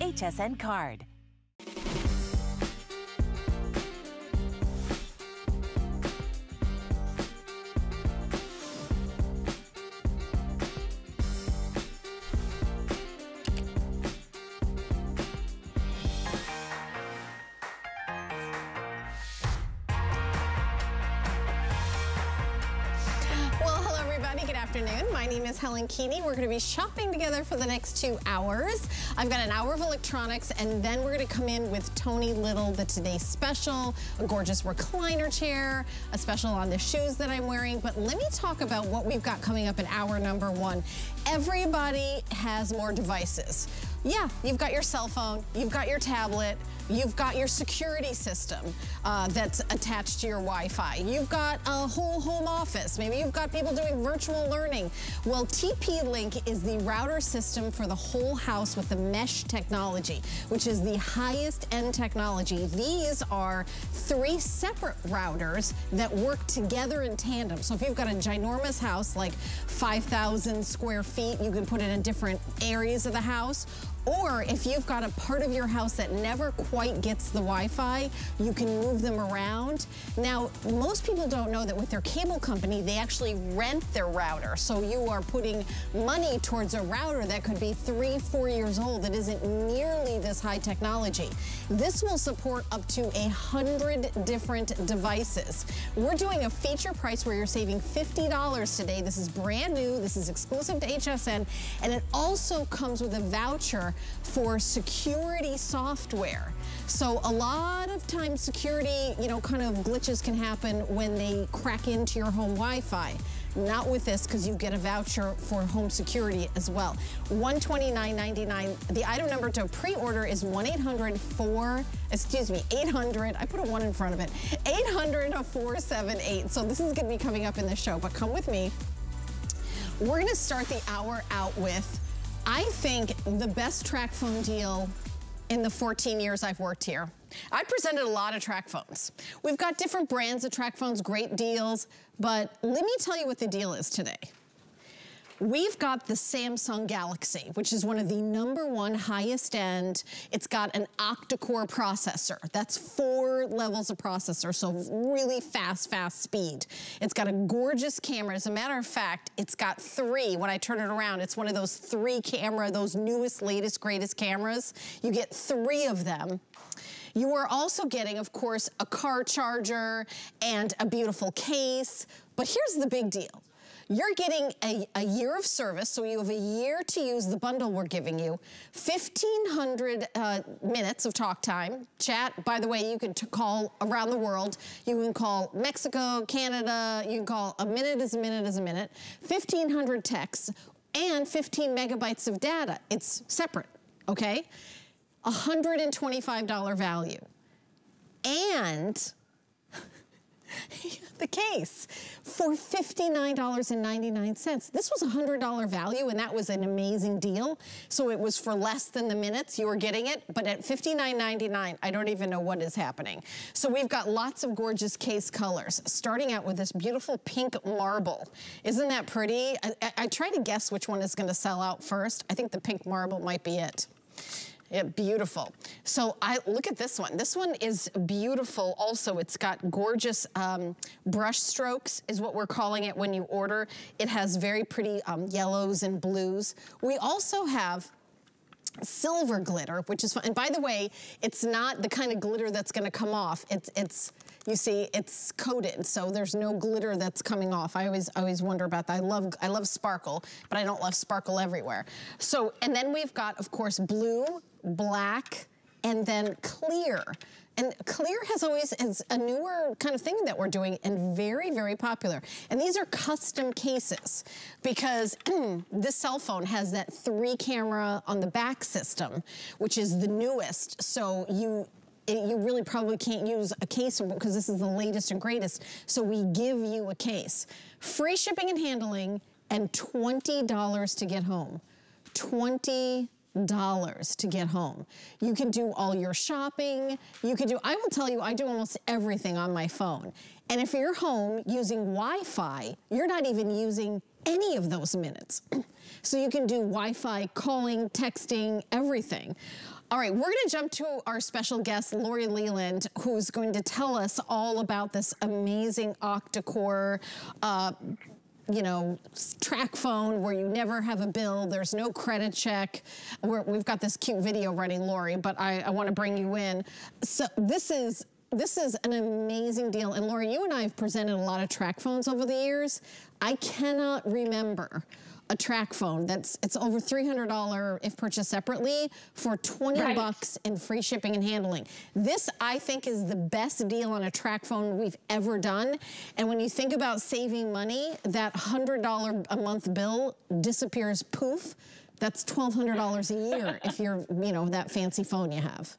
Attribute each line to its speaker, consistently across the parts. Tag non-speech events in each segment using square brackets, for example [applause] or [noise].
Speaker 1: HSN card.
Speaker 2: Helen Keaney. We're gonna be shopping together for the next two hours. I've got an hour of electronics and then we're gonna come in with Tony Little, the Today Special, a gorgeous recliner chair, a special on the shoes that I'm wearing. But let me talk about what we've got coming up in hour number one. Everybody has more devices. Yeah, you've got your cell phone, you've got your tablet, You've got your security system uh, that's attached to your Wi-Fi. You've got a whole home office. Maybe you've got people doing virtual learning. Well, TP-Link is the router system for the whole house with the mesh technology, which is the highest end technology. These are three separate routers that work together in tandem. So if you've got a ginormous house, like 5,000 square feet, you can put it in different areas of the house, or if you've got a part of your house that never quite gets the Wi-Fi, you can move them around. Now, most people don't know that with their cable company, they actually rent their router. So you are putting money towards a router that could be three, four years old that isn't nearly this high technology. This will support up to a hundred different devices. We're doing a feature price where you're saving $50 today. This is brand new. This is exclusive to HSN. And it also comes with a voucher for security software. So a lot of times security, you know, kind of glitches can happen when they crack into your home Wi-Fi. Not with this, because you get a voucher for home security as well. $129.99. The item number to pre-order is 1-800-4, excuse me, 800, I put a one in front of it, 800-478. So this is gonna be coming up in the show, but come with me. We're gonna start the hour out with I think the best TracFone deal in the 14 years I've worked here. I presented a lot of TracFones. We've got different brands of TracFones, great deals, but let me tell you what the deal is today. We've got the Samsung Galaxy, which is one of the number one highest end. It's got an octa-core processor. That's four levels of processor, so really fast, fast speed. It's got a gorgeous camera. As a matter of fact, it's got three. When I turn it around, it's one of those three camera, those newest, latest, greatest cameras. You get three of them. You are also getting, of course, a car charger and a beautiful case. But here's the big deal. You're getting a, a year of service, so you have a year to use the bundle we're giving you. 1,500 uh, minutes of talk time. Chat, by the way, you can call around the world. You can call Mexico, Canada. You can call a minute is a minute is a minute. 1,500 texts and 15 megabytes of data. It's separate, okay? $125 value. And [laughs] the case for $59.99. This was a $100 value and that was an amazing deal. So it was for less than the minutes you were getting it, but at $59.99, I don't even know what is happening. So we've got lots of gorgeous case colors, starting out with this beautiful pink marble. Isn't that pretty? I, I, I try to guess which one is gonna sell out first. I think the pink marble might be it. Yeah, beautiful. So I look at this one. This one is beautiful also. It's got gorgeous um, brush strokes is what we're calling it when you order. It has very pretty um, yellows and blues. We also have silver glitter, which is fun. And by the way, it's not the kind of glitter that's gonna come off. It's, it's you see, it's coated, so there's no glitter that's coming off. I always, always wonder about that. I love, I love sparkle, but I don't love sparkle everywhere. So, and then we've got, of course, blue, black, and then clear. And clear has always is a newer kind of thing that we're doing and very, very popular. And these are custom cases because [clears throat] this cell phone has that three camera on the back system, which is the newest. So you it, you really probably can't use a case because this is the latest and greatest. So we give you a case. Free shipping and handling and $20 to get home. 20 dollars to get home. You can do all your shopping. You can do, I will tell you, I do almost everything on my phone. And if you're home using Wi-Fi, you're not even using any of those minutes. [clears throat] so you can do Wi-Fi, calling, texting, everything. All right, we're gonna jump to our special guest, Lori Leland, who's going to tell us all about this amazing octa-core uh, you know, TracFone where you never have a bill, there's no credit check. we have got this cute video running, Lori, but I, I wanna bring you in. So this is this is an amazing deal. And Lori, you and I have presented a lot of TracFones over the years. I cannot remember a TracFone that's it's over $300 if purchased separately for 20 right. bucks in free shipping and handling. This I think is the best deal on a TracFone we've ever done. And when you think about saving money, that $100 a month bill disappears poof. That's $1,200 a year [laughs] if you're, you know, that fancy phone you have.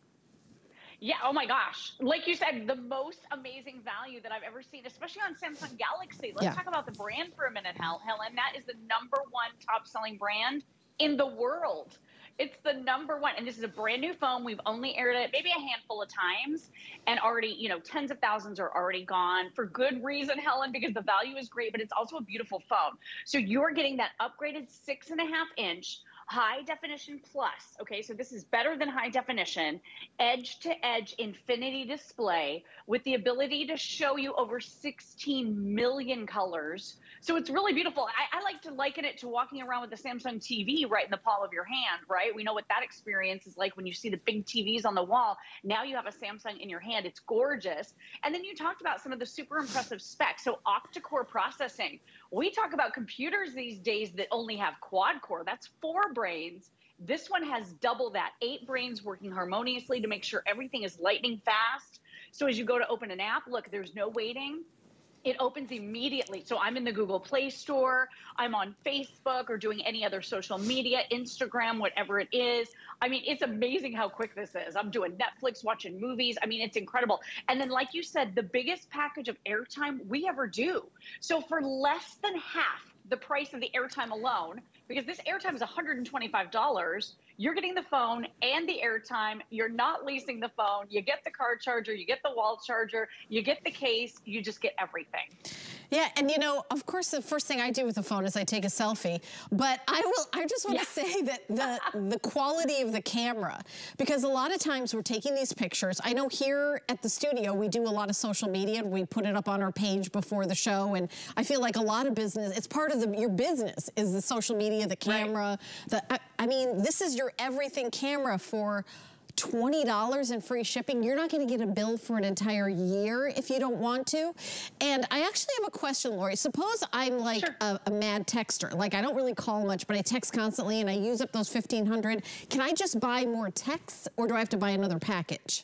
Speaker 1: Yeah, oh my gosh. Like you said, the most amazing value that I've ever seen, especially on Samsung Galaxy. Let's yeah. talk about the brand for a minute, Helen. That is the number one top selling brand in the world. It's the number one. And this is a brand new phone. We've only aired it maybe a handful of times and already, you know, tens of thousands are already gone for good reason, Helen, because the value is great, but it's also a beautiful phone. So you're getting that upgraded six and a half inch high definition plus. Okay, so this is better than high definition, edge to edge infinity display with the ability to show you over 16 million colors. So it's really beautiful. I, I like to liken it to walking around with a Samsung TV right in the palm of your hand, right? We know what that experience is like when you see the big TVs on the wall. Now you have a Samsung in your hand. It's gorgeous. And then you talked about some of the super impressive specs. So octa-core processing. We talk about computers these days that only have quad core. That's four brains. This one has double that, eight brains working harmoniously to make sure everything is lightning fast. So as you go to open an app, look, there's no waiting it opens immediately. So I'm in the Google Play Store, I'm on Facebook or doing any other social media, Instagram, whatever it is. I mean, it's amazing how quick this is. I'm doing Netflix, watching movies. I mean, it's incredible. And then, like you said, the biggest package of airtime we ever do. So for less than half the price of the airtime alone, because this airtime is $125, you're getting the phone and the airtime. You're not leasing the phone. You get the car charger, you get the wall charger, you get the case, you just get everything.
Speaker 2: Yeah, and you know, of course, the first thing I do with the phone is I take a selfie. But I will, I just want to yeah. say that the the quality of the camera, because a lot of times we're taking these pictures. I know here at the studio we do a lot of social media and we put it up on our page before the show. And I feel like a lot of business, it's part of the, your business is the social media, the camera. Right. The I, I mean, this is your everything camera for $20 in free shipping. You're not gonna get a bill for an entire year if you don't want to. And I actually have a question, Lori. Suppose I'm like sure. a, a, mad texter. Like I don't really call much, but I text constantly and I use up those 1500. Can I just buy more texts or do I have to buy another package?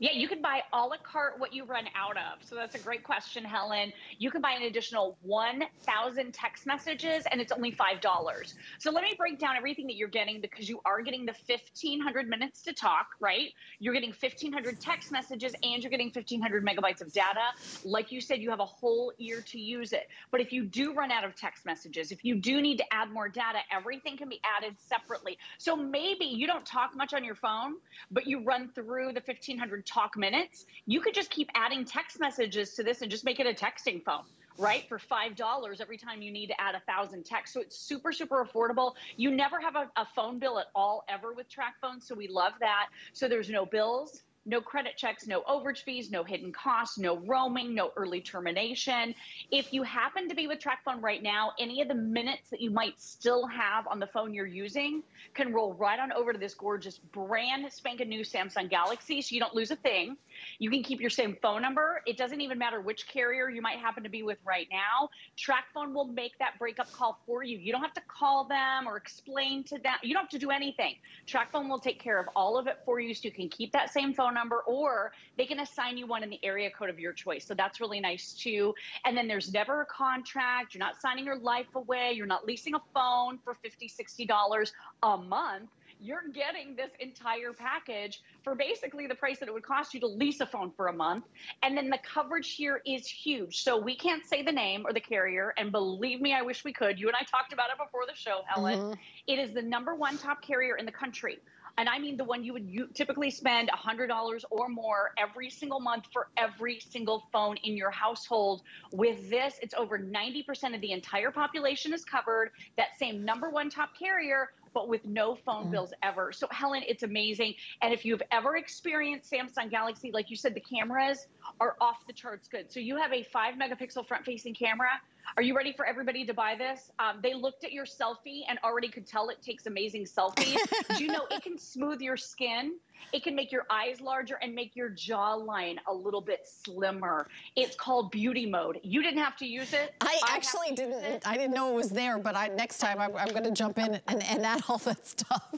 Speaker 1: Yeah, you can buy a la carte what you run out of. So that's a great question, Helen. You can buy an additional 1,000 text messages and it's only $5. So let me break down everything that you're getting because you are getting the 1,500 minutes to talk, right? You're getting 1,500 text messages and you're getting 1,500 megabytes of data. Like you said, you have a whole year to use it. But if you do run out of text messages, if you do need to add more data, everything can be added separately. So maybe you don't talk much on your phone, but you run through the 1,500 talk minutes, you could just keep adding text messages to this and just make it a texting phone right? For $5 every time you need to add a thousand texts. So it's super, super affordable. You never have a, a, phone bill at all ever with TracFones So we love that. So there's no bills no credit checks, no overage fees, no hidden costs, no roaming, no early termination. If you happen to be with TracFone right now, any of the minutes that you might still have on the phone you're using can roll right on over to this gorgeous brand spanking new Samsung Galaxy so you don't lose a thing. You can keep your same phone number. It doesn't even matter which carrier you might happen to be with right now. TracFone will make that breakup call for you. You don't have to call them or explain to them. You don't have to do anything. TracFone will take care of all of it for you so you can keep that same phone number, or they can assign you one in the area code of your choice. So that's really nice too. And then there's never a contract. You're not signing your life away. You're not leasing a phone for $50, $60 a month you're getting this entire package for basically the price that it would cost you to lease a phone for a month. And then the coverage here is huge. So we can't say the name or the carrier. And believe me, I wish we could. You and I talked about it before the show, Helen. Mm -hmm. it is the number one top carrier in the country. And I mean the one you would you typically spend $100 or more every single month for every single phone in your household. With this, it's over 90% of the entire population is covered. That same number one top carrier but with no phone mm. bills ever. So Helen, it's amazing. And if you've ever experienced Samsung Galaxy, like you said, the cameras are off the charts good. So you have a five megapixel front facing camera. Are you ready for everybody to buy this? Um, they looked at your selfie and already could tell it takes amazing selfies. [laughs] Do you know it can smooth your skin? It can make your eyes larger and make your jawline a little bit slimmer. It's called beauty mode. You didn't have to use it.
Speaker 2: I, I actually didn't. I didn't know it was there, but I, next time I'm, I'm going to jump in and, and add all that stuff.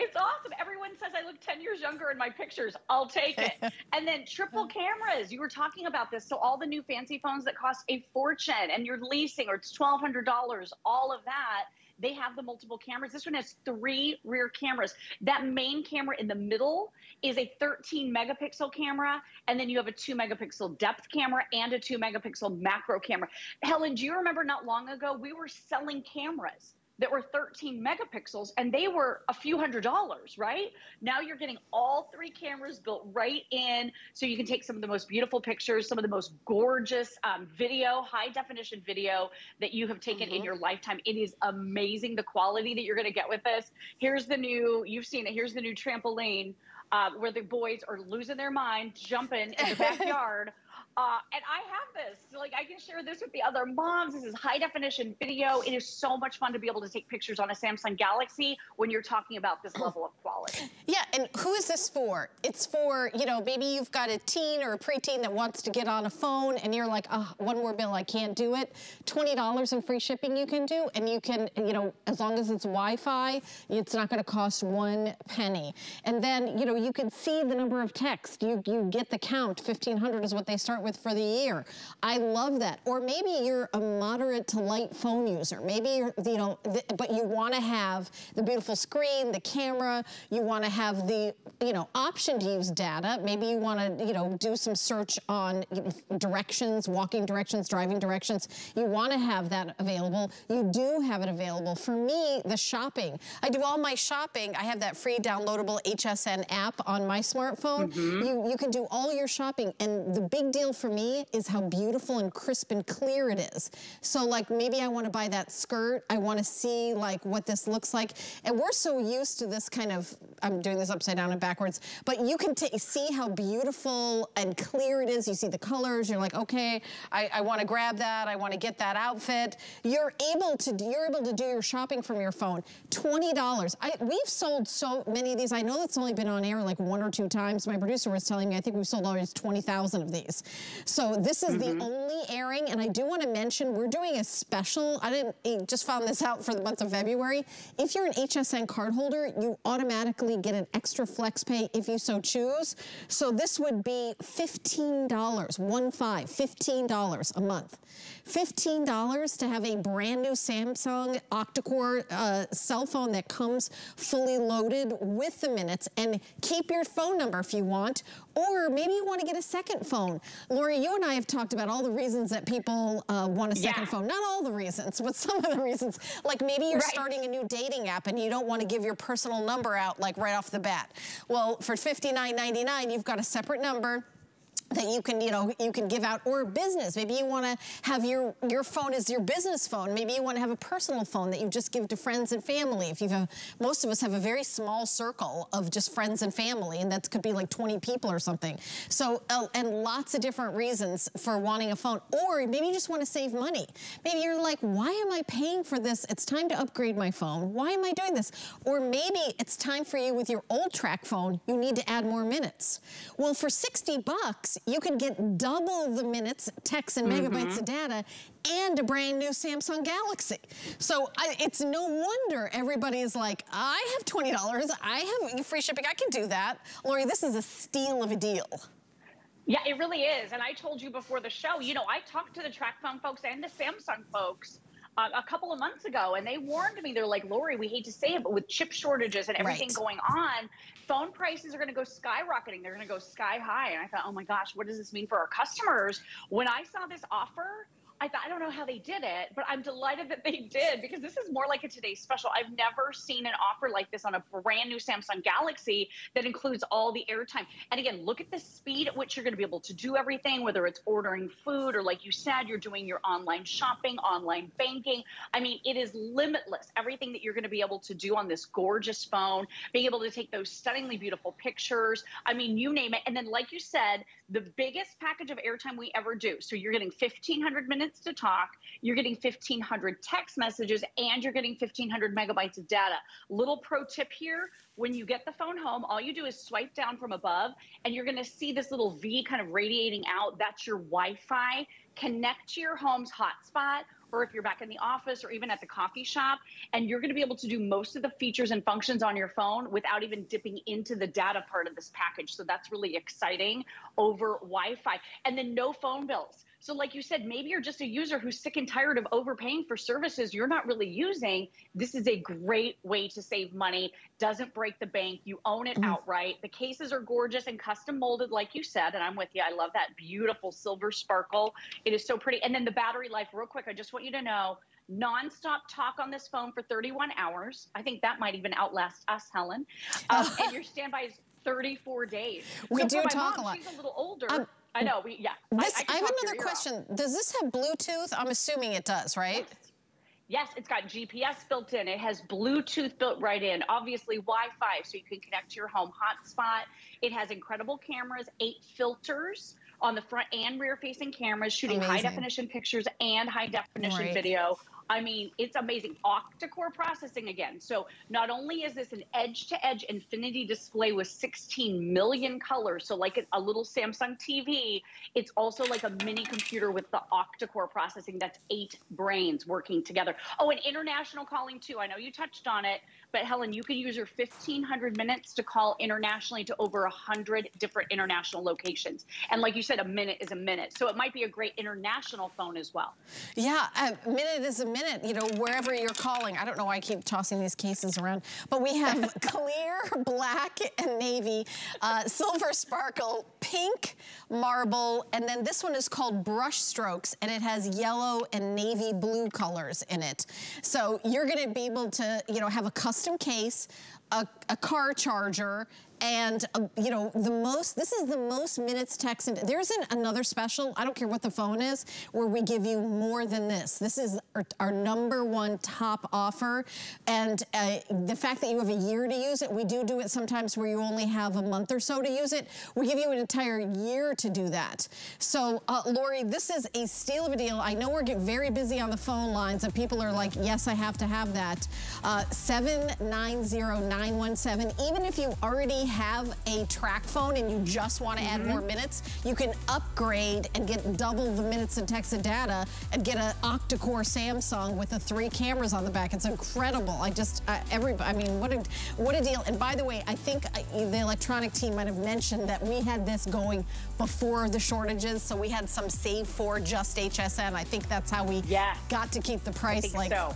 Speaker 1: It's awesome. Everyone says I look 10 years younger in my pictures. I'll take it. [laughs] and then triple cameras. You were talking about this. So all the new fancy phones that cost a fortune and you're leasing or it's $1,200, all of that they have the multiple cameras. This one has three rear cameras. That main camera in the middle is a 13 megapixel camera, and then you have a two megapixel depth camera and a two megapixel macro camera. Helen, do you remember not long ago we were selling cameras? That were 13 megapixels and they were a few hundred dollars, right? Now you're getting all three cameras built right in so you can take some of the most beautiful pictures, some of the most gorgeous um, video, high definition video that you have taken mm-hmm. in your lifetime. It is amazing the quality that you're going to get with this. Here's the new, you've seen it, here's the new trampoline. Uh, where the boys are losing their mind, jumping in the [laughs] backyard uh, and I have this. Like, I can share this with the other moms. This is high definition video. It is so much fun to be able to take pictures on a Samsung Galaxy when you're talking about this level of quality.
Speaker 2: Yeah, and who is this for? It's for, you know, maybe you've got a teen or a preteen that wants to get on a phone and you're like, oh, one more bill, I can't do it. $20 in free shipping you can do. And you can, you know, as long as it's Wi-Fi, it's not gonna cost one penny. And then, you know, you can see the number of texts. You, you get the count. 1,500 is what they start with for the year. I love that. Or maybe you're a moderate to light phone user. Maybe you're, you know, but you want to have the beautiful screen, the camera. You want to have the, you know, option to use data. Maybe you want to, you know, do some search on directions, walking directions, driving directions. You want to have that available. You do have it available. For me, the shopping. I do all my shopping. I have that free downloadable HSN app on my smartphone. Mm -hmm. You, you can do all your shopping. And the big deal for me is how beautiful and crisp and clear it is. So like maybe I want to buy that skirt. I want to see like what this looks like. And we're so used to this kind of, I'm doing this upside down and backwards, but you can see how beautiful and clear it is. You see the colors. You're like, okay, I, I want to grab that. I want to get that outfit. You're able to, you're able to do your shopping from your phone. $20. I, we've sold so many of these. I know it's only been on air like one or two times. My producer was telling me, I think we've sold already 20,000 of these. So this is mm -hmm. the mm-hmm. only airing, and I do want to mention we're doing a special. I didn't just found this out for the month of February. If you're an HSN card holder, you automatically get an extra flex pay if you so choose. So this would be $15, one five, $15 a month. $15 to have a brand new Samsung octa-core uh, cell phone that comes fully loaded with the minutes and keep your phone number if you want, or maybe you want to get a second phone. Lori, you and I have talked about all the reasons that people uh, want a second yeah. phone. Not all the reasons, but some of the reasons. Like maybe you're right. starting a new dating app and you don't want to give your personal number out like right off the bat. Well, for $59.99, you've got a separate number that you can, you know, you can give out or business. Maybe you want to have your your phone as your business phone. Maybe you want to have a personal phone that you just give to friends and family. If you have, most of us have a very small circle of just friends and family, and that could be like 20 people or something. So, uh, and lots of different reasons for wanting a phone. Or maybe you just want to save money. Maybe you're like, why am I paying for this? It's time to upgrade my phone. Why am I doing this? Or maybe it's time for you with your old TracFone, you need to add more minutes. Well, for 60 bucks, you can get double the minutes, texts, and megabytes mm -hmm. of data and a brand new Samsung Galaxy. So I, it's no wonder everybody is like, I have $20, I have free shipping, I can do that. Lori, this is a steal of a deal.
Speaker 1: Yeah, it really is. And I told you before the show, you know, I talked to the TracFone folks and the Samsung folks a couple of months ago, and they warned me. They're like, Lori, we hate to say it, but with chip shortages and everything right. going on, phone prices are going to go skyrocketing. They're going to go sky high. And I thought, oh my gosh, what does this mean for our customers? When I saw this offer, I thought, I don't know how they did it, but I'm delighted that they did because this is more like a today's special. I've never seen an offer like this on a brand new Samsung Galaxy that includes all the airtime. And again, look at the speed at which you're going to be able to do everything, whether it's ordering food or like you said, you're doing your online shopping, online banking. I mean, it is limitless. Everything that you're going to be able to do on this gorgeous phone, being able to take those stunningly beautiful pictures. I mean, you name it. And then, like you said, the biggest package of airtime we ever do. So you're getting 1,500 minutes minutes to talk, you're getting 1,500 text messages, and you're getting 1,500 megabytes of data. Little pro tip here, when you get the phone home, all you do is swipe down from above, and you're gonna see this little V kind of radiating out. That's your Wi-Fi. Connect to your home's hotspot or if you're back in the office or even at the coffee shop, and you're going to be able to do most of the features and functions on your phone without even dipping into the data part of this package. So that's really exciting over Wi Fi. And then no phone bills. So, like you said, maybe you're just a user who's sick and tired of overpaying for services you're not really using. This is a great way to save money. Doesn't break the bank. You own it mm-hmm. outright. The cases are gorgeous and custom molded, like you said. And I'm with you. I love that beautiful silver sparkle. It is so pretty. And then the battery life, real quick, I just want you to know nonstop talk on this phone for 31 hours. I think that might even outlast us, Helen. Um, [laughs] and your standby is 34 days.
Speaker 2: We so do talk
Speaker 1: mom,
Speaker 2: a lot.
Speaker 1: She's a little older. Um, I know. We yeah.
Speaker 2: This, I, I, I have another question. Off. Does this have Bluetooth? I'm assuming it does, right?
Speaker 1: Yes. Yes, it's got GPS built in. It has Bluetooth built right in. Obviously, Wi-Fi, so you can connect to your home hotspot. It has incredible cameras, eight filters on the front and rear facing cameras, shooting Amazing. high definition pictures and high definition right. video I mean, it's amazing. Octa-core processing again. So not only is this an edge-to-edge infinity display with 16 million colors, so like a little Samsung TV, it's also like a mini computer with the octa-core processing. That's eight brains working together. Oh, and international calling too. I know you touched on it, but Helen, you can use your 1,500 minutes to call internationally to over 100 different international locations. And like you said, a minute is a minute. So it might be a great international phone as well.
Speaker 2: Yeah, a minute is a minute, you know, wherever you're calling. I don't know why I keep tossing these cases around, but we have [laughs] clear, black, and navy, uh, silver sparkle, pink, marble, and then this one is called brush strokes, and it has yellow and navy blue colors in it. So you're gonna be able to, you know, have a custom case, a, a car charger, and, uh, you know, the most, this is the most minutes texted. There isn't another special, I don't care what the phone is, where we give you more than this. This is our, our number one top offer. And uh, the fact that you have a year to use it, we do do it sometimes where you only have a month or so to use it. We give you an entire year to do that. So, uh, Lori, this is a steal of a deal. I know we're getting very busy on the phone lines and people are like, yes, I have to have that. Uh, 790917, even if you already have a TracFone and you just want to mm -hmm. add mm-hmm. more minutes, you can upgrade and get double the minutes and text and data and get an octa-core Samsung with the three cameras on the back. It's incredible. I just, uh, every, I mean, what a, what a deal. And by the way, I think uh, the electronic team might have mentioned that we had this going before the shortages. So we had some save for just HSN. I think that's how we
Speaker 1: yes.
Speaker 2: got to keep the price like so.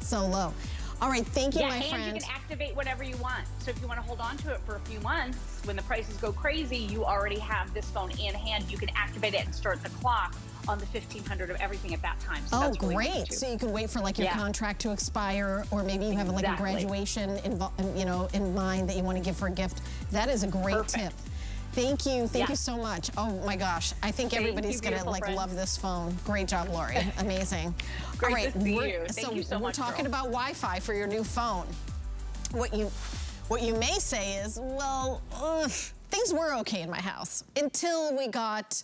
Speaker 2: so low. All right, thank you,
Speaker 1: yeah,
Speaker 2: my
Speaker 1: and
Speaker 2: friend.
Speaker 1: you can activate whatever you want. So if you want to hold on to it for a few months, when the prices go crazy, you already have this phone in hand. You can activate it and start the clock on the 1500 of everything at that time.
Speaker 2: So oh, great. so you can wait for like your yeah. contract to expire or maybe you have like a graduation in, you know, in mind that you want to give for a gift. That is a great Perfect. tip. Thank you. Thank yeah. you so much. Oh my gosh. I think Thank everybody's going to like friend. love this phone. Great job, Lori. [laughs] Amazing.
Speaker 1: Great All right. to see you. Thank
Speaker 2: so
Speaker 1: you so
Speaker 2: we're
Speaker 1: much,
Speaker 2: talking
Speaker 1: girl.
Speaker 2: about Wi-Fi for your new phone. What you what you may say is, well, ugh, things were okay in my house until we got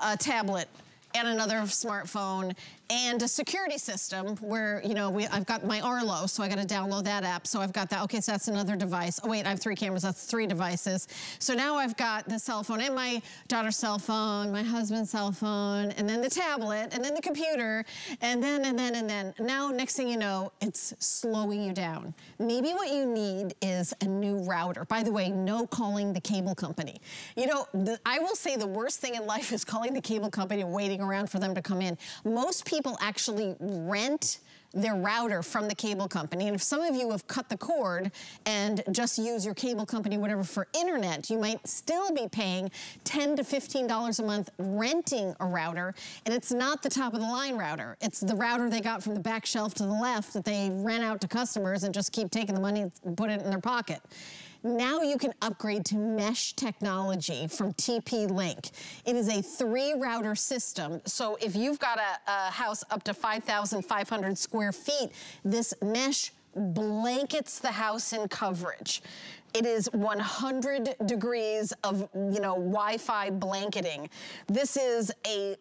Speaker 2: a tablet and another smartphone and a security system where, you know, we, I've got my Arlo, so I got to download that app. So I've got that. Okay, so that's another device. Oh, wait, I have three cameras. That's three devices. So now I've got the cell phone and my daughter's cell phone, my husband's cell phone, and then the tablet, and then the computer, and then, and then, and then. Now, next thing you know, it's slowing you down. Maybe what you need is a new router. By the way, no calling the cable company. You know, the, I will say the worst thing in life is calling the cable company and waiting around for them to come in. Most people actually rent their router from the cable company. And if some of you have cut the cord and just use your cable company, whatever, for internet, you might still be paying 10 to $15 a month renting a router. And it's not the top of the line router. It's the router they got from the back shelf to the left that they rent out to customers and just keep taking the money and put it in their pocket. Now you can upgrade to mesh technology from TP-Link. It is a three router system. So if you've got a, a house up to 5,500 square feet, this mesh blankets the house in coverage. It is 100 degrees of, you know, Wi-Fi blanketing. This is a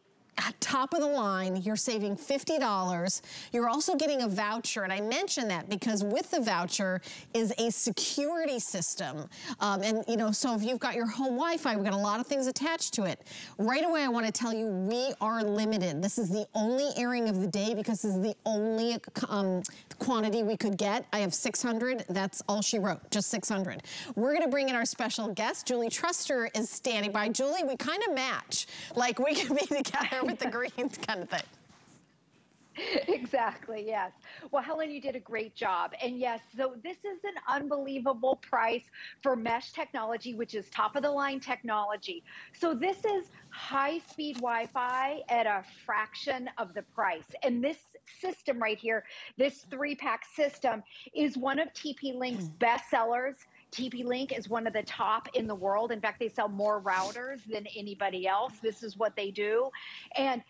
Speaker 2: top of the line, you're saving $50. You're also getting a voucher, and I mention that because with the voucher is a security system. Um, and, you know, so if you've got your home Wi-Fi, we've got a lot of things attached to it. Right away, I want to tell you, we are limited. This is the only airing of the day because this is the only um, quantity we could get. I have 600. That's all she wrote, just 600. We're going to bring in our special guest. Julie Truster is standing by. Julie, we kind of match. Like, we can be [laughs] together with the greens kind of thing. [laughs]
Speaker 3: Exactly, yes. Well, Helen, you did a great job. And yes, so this is an unbelievable price for mesh technology, which is top of the line technology. So this is high speed Wi Fi at a fraction of the price. And this system right here, this three pack system, is one of TP Link's mm. best sellers. TP Link is one of the top in the world. In fact, they sell more routers than anybody else. This is what they do. And,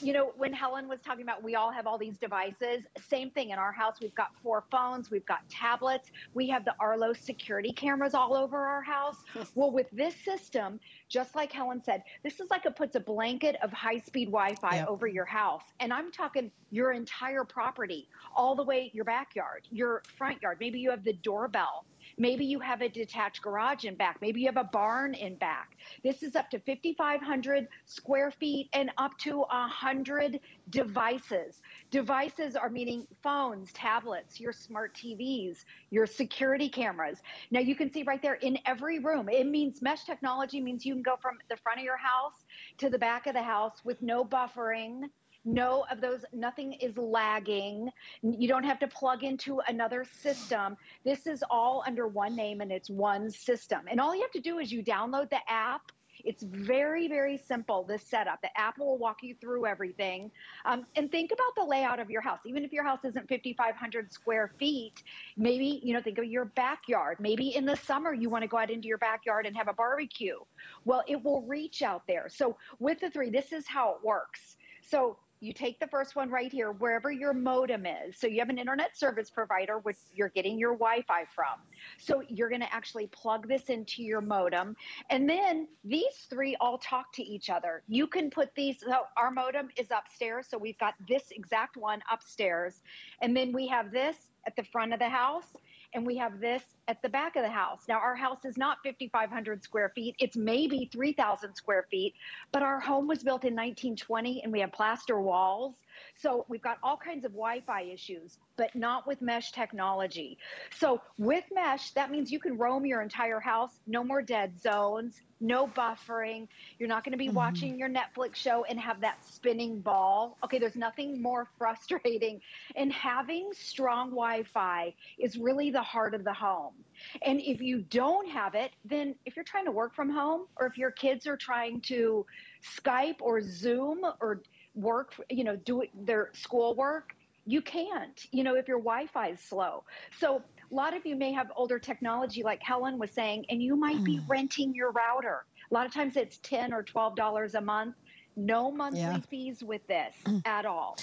Speaker 3: you know, when Helen was talking about we all have all these devices, same thing in our house. We've got four phones, we've got tablets, we have the Arlo security cameras all over our house. [laughs] well, with this system, just like Helen said, this is like it puts a blanket of high speed Wi Fi yep. over your house. And I'm talking your entire property, all the way your backyard, your front yard. Maybe you have the doorbell Maybe you have a detached garage in back. Maybe you have a barn in back. This is up to 5,500 square feet and up to 100 devices. Devices are meaning phones, tablets, your smart TVs, your security cameras. Now you can see right there in every room. It means mesh technology means you can go from the front of your house to the back of the house with no buffering no of those, nothing is lagging. You don't have to plug into another system. This is all under one name and it's one system. And all you have to do is you download the app. It's very, very simple, this setup. The app will walk you through everything. Um, and think about the layout of your house. Even if your house isn't 5,500 square feet, maybe, you know, think of your backyard. Maybe in the summer you want to go out into your backyard and have a barbecue. Well, it will reach out there. So with the three, this is how it works. So you take the first one right here, wherever your modem is. So you have an internet service provider, which you're getting your Wi Fi from. So you're going to actually plug this into your modem. And then these three all talk to each other. You can put these, so our modem is upstairs. So we've got this exact one upstairs. And then we have this at the front of the house and we have this at the back of the house. Now, our house is not 5,500 square feet, it's maybe 3,000 square feet, but our home was built in 1920 and we have plaster walls. So we've got all kinds of Wi Fi issues, but not with mesh technology. So with mesh, that means you can roam your entire house, no more dead zones, no buffering. You're not going to be mm-hmm. watching your Netflix show and have that spinning ball. Okay, there's nothing more [laughs] frustrating. And having strong Wi Fi is really the heart of the home. And if you don't have it, then if you're trying to work from home or if your kids are trying to Skype or Zoom or work, you know, do their schoolwork, you can't, you know, if your Wi Fi is slow. So a lot of you may have older technology, like Helen was saying, and you might be mm. renting your router. A lot of times it's 10 or $12 a month. No monthly yeah. fees with this mm. at all.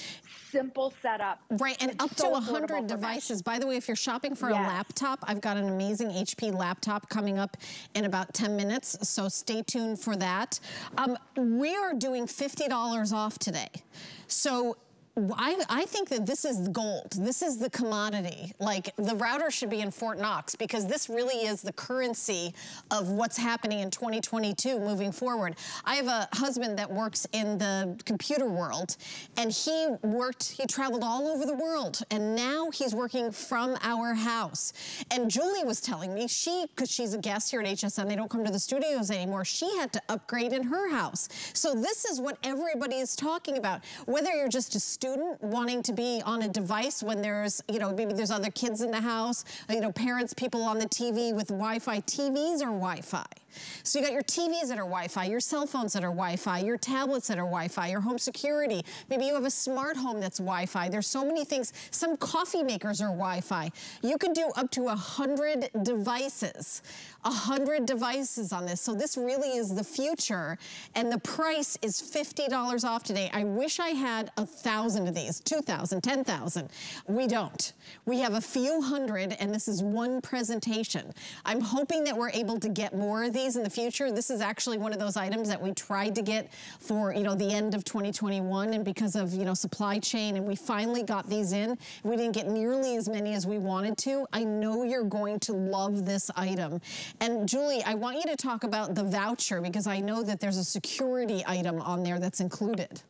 Speaker 3: Simple setup.
Speaker 2: Right, and it's up so to 100 devices. By the way, if you're shopping for yes. a laptop, I've got an amazing HP laptop coming up in about 10 minutes, so stay tuned for that. Um, we are doing $50 off today. So I, I, think that this is the gold. This is the commodity. Like the router should be in Fort Knox because this really is the currency of what's happening in 2022 moving forward. I have a husband that works in the computer world and he worked, he traveled all over the world and now he's working from our house. And Julie was telling me she, because she's a guest here at HSN, they don't come to the studios anymore, she had to upgrade in her house. So this is what everybody is talking about. Whether you're just a student student wanting to be on a device when there's, you know, maybe there's other kids in the house, you know, parents, people on the TV with Wi-Fi. TVs or Wi-Fi. So you got your TVs that are Wi-Fi, your cell phones that are Wi-Fi, your tablets that are Wi-Fi, your home security. Maybe you have a smart home that's Wi-Fi. There's so many things. Some coffee makers are Wi-Fi. You can do up to 100 devices. 100 devices on this. So this really is the future. And the price is $50 off today. I wish I had a thousand of these, 2,000, 10,000. We don't. We have a few hundred and this is one presentation. I'm hoping that we're able to get more of these in the future. This is actually one of those items that we tried to get for, you know, the end of 2021 and because of, you know, supply chain and we finally got these in. We didn't get nearly as many as we wanted to. I know you're going to love this item. And Julie, I want you to talk about the voucher because I know that there's a security item on there that's included.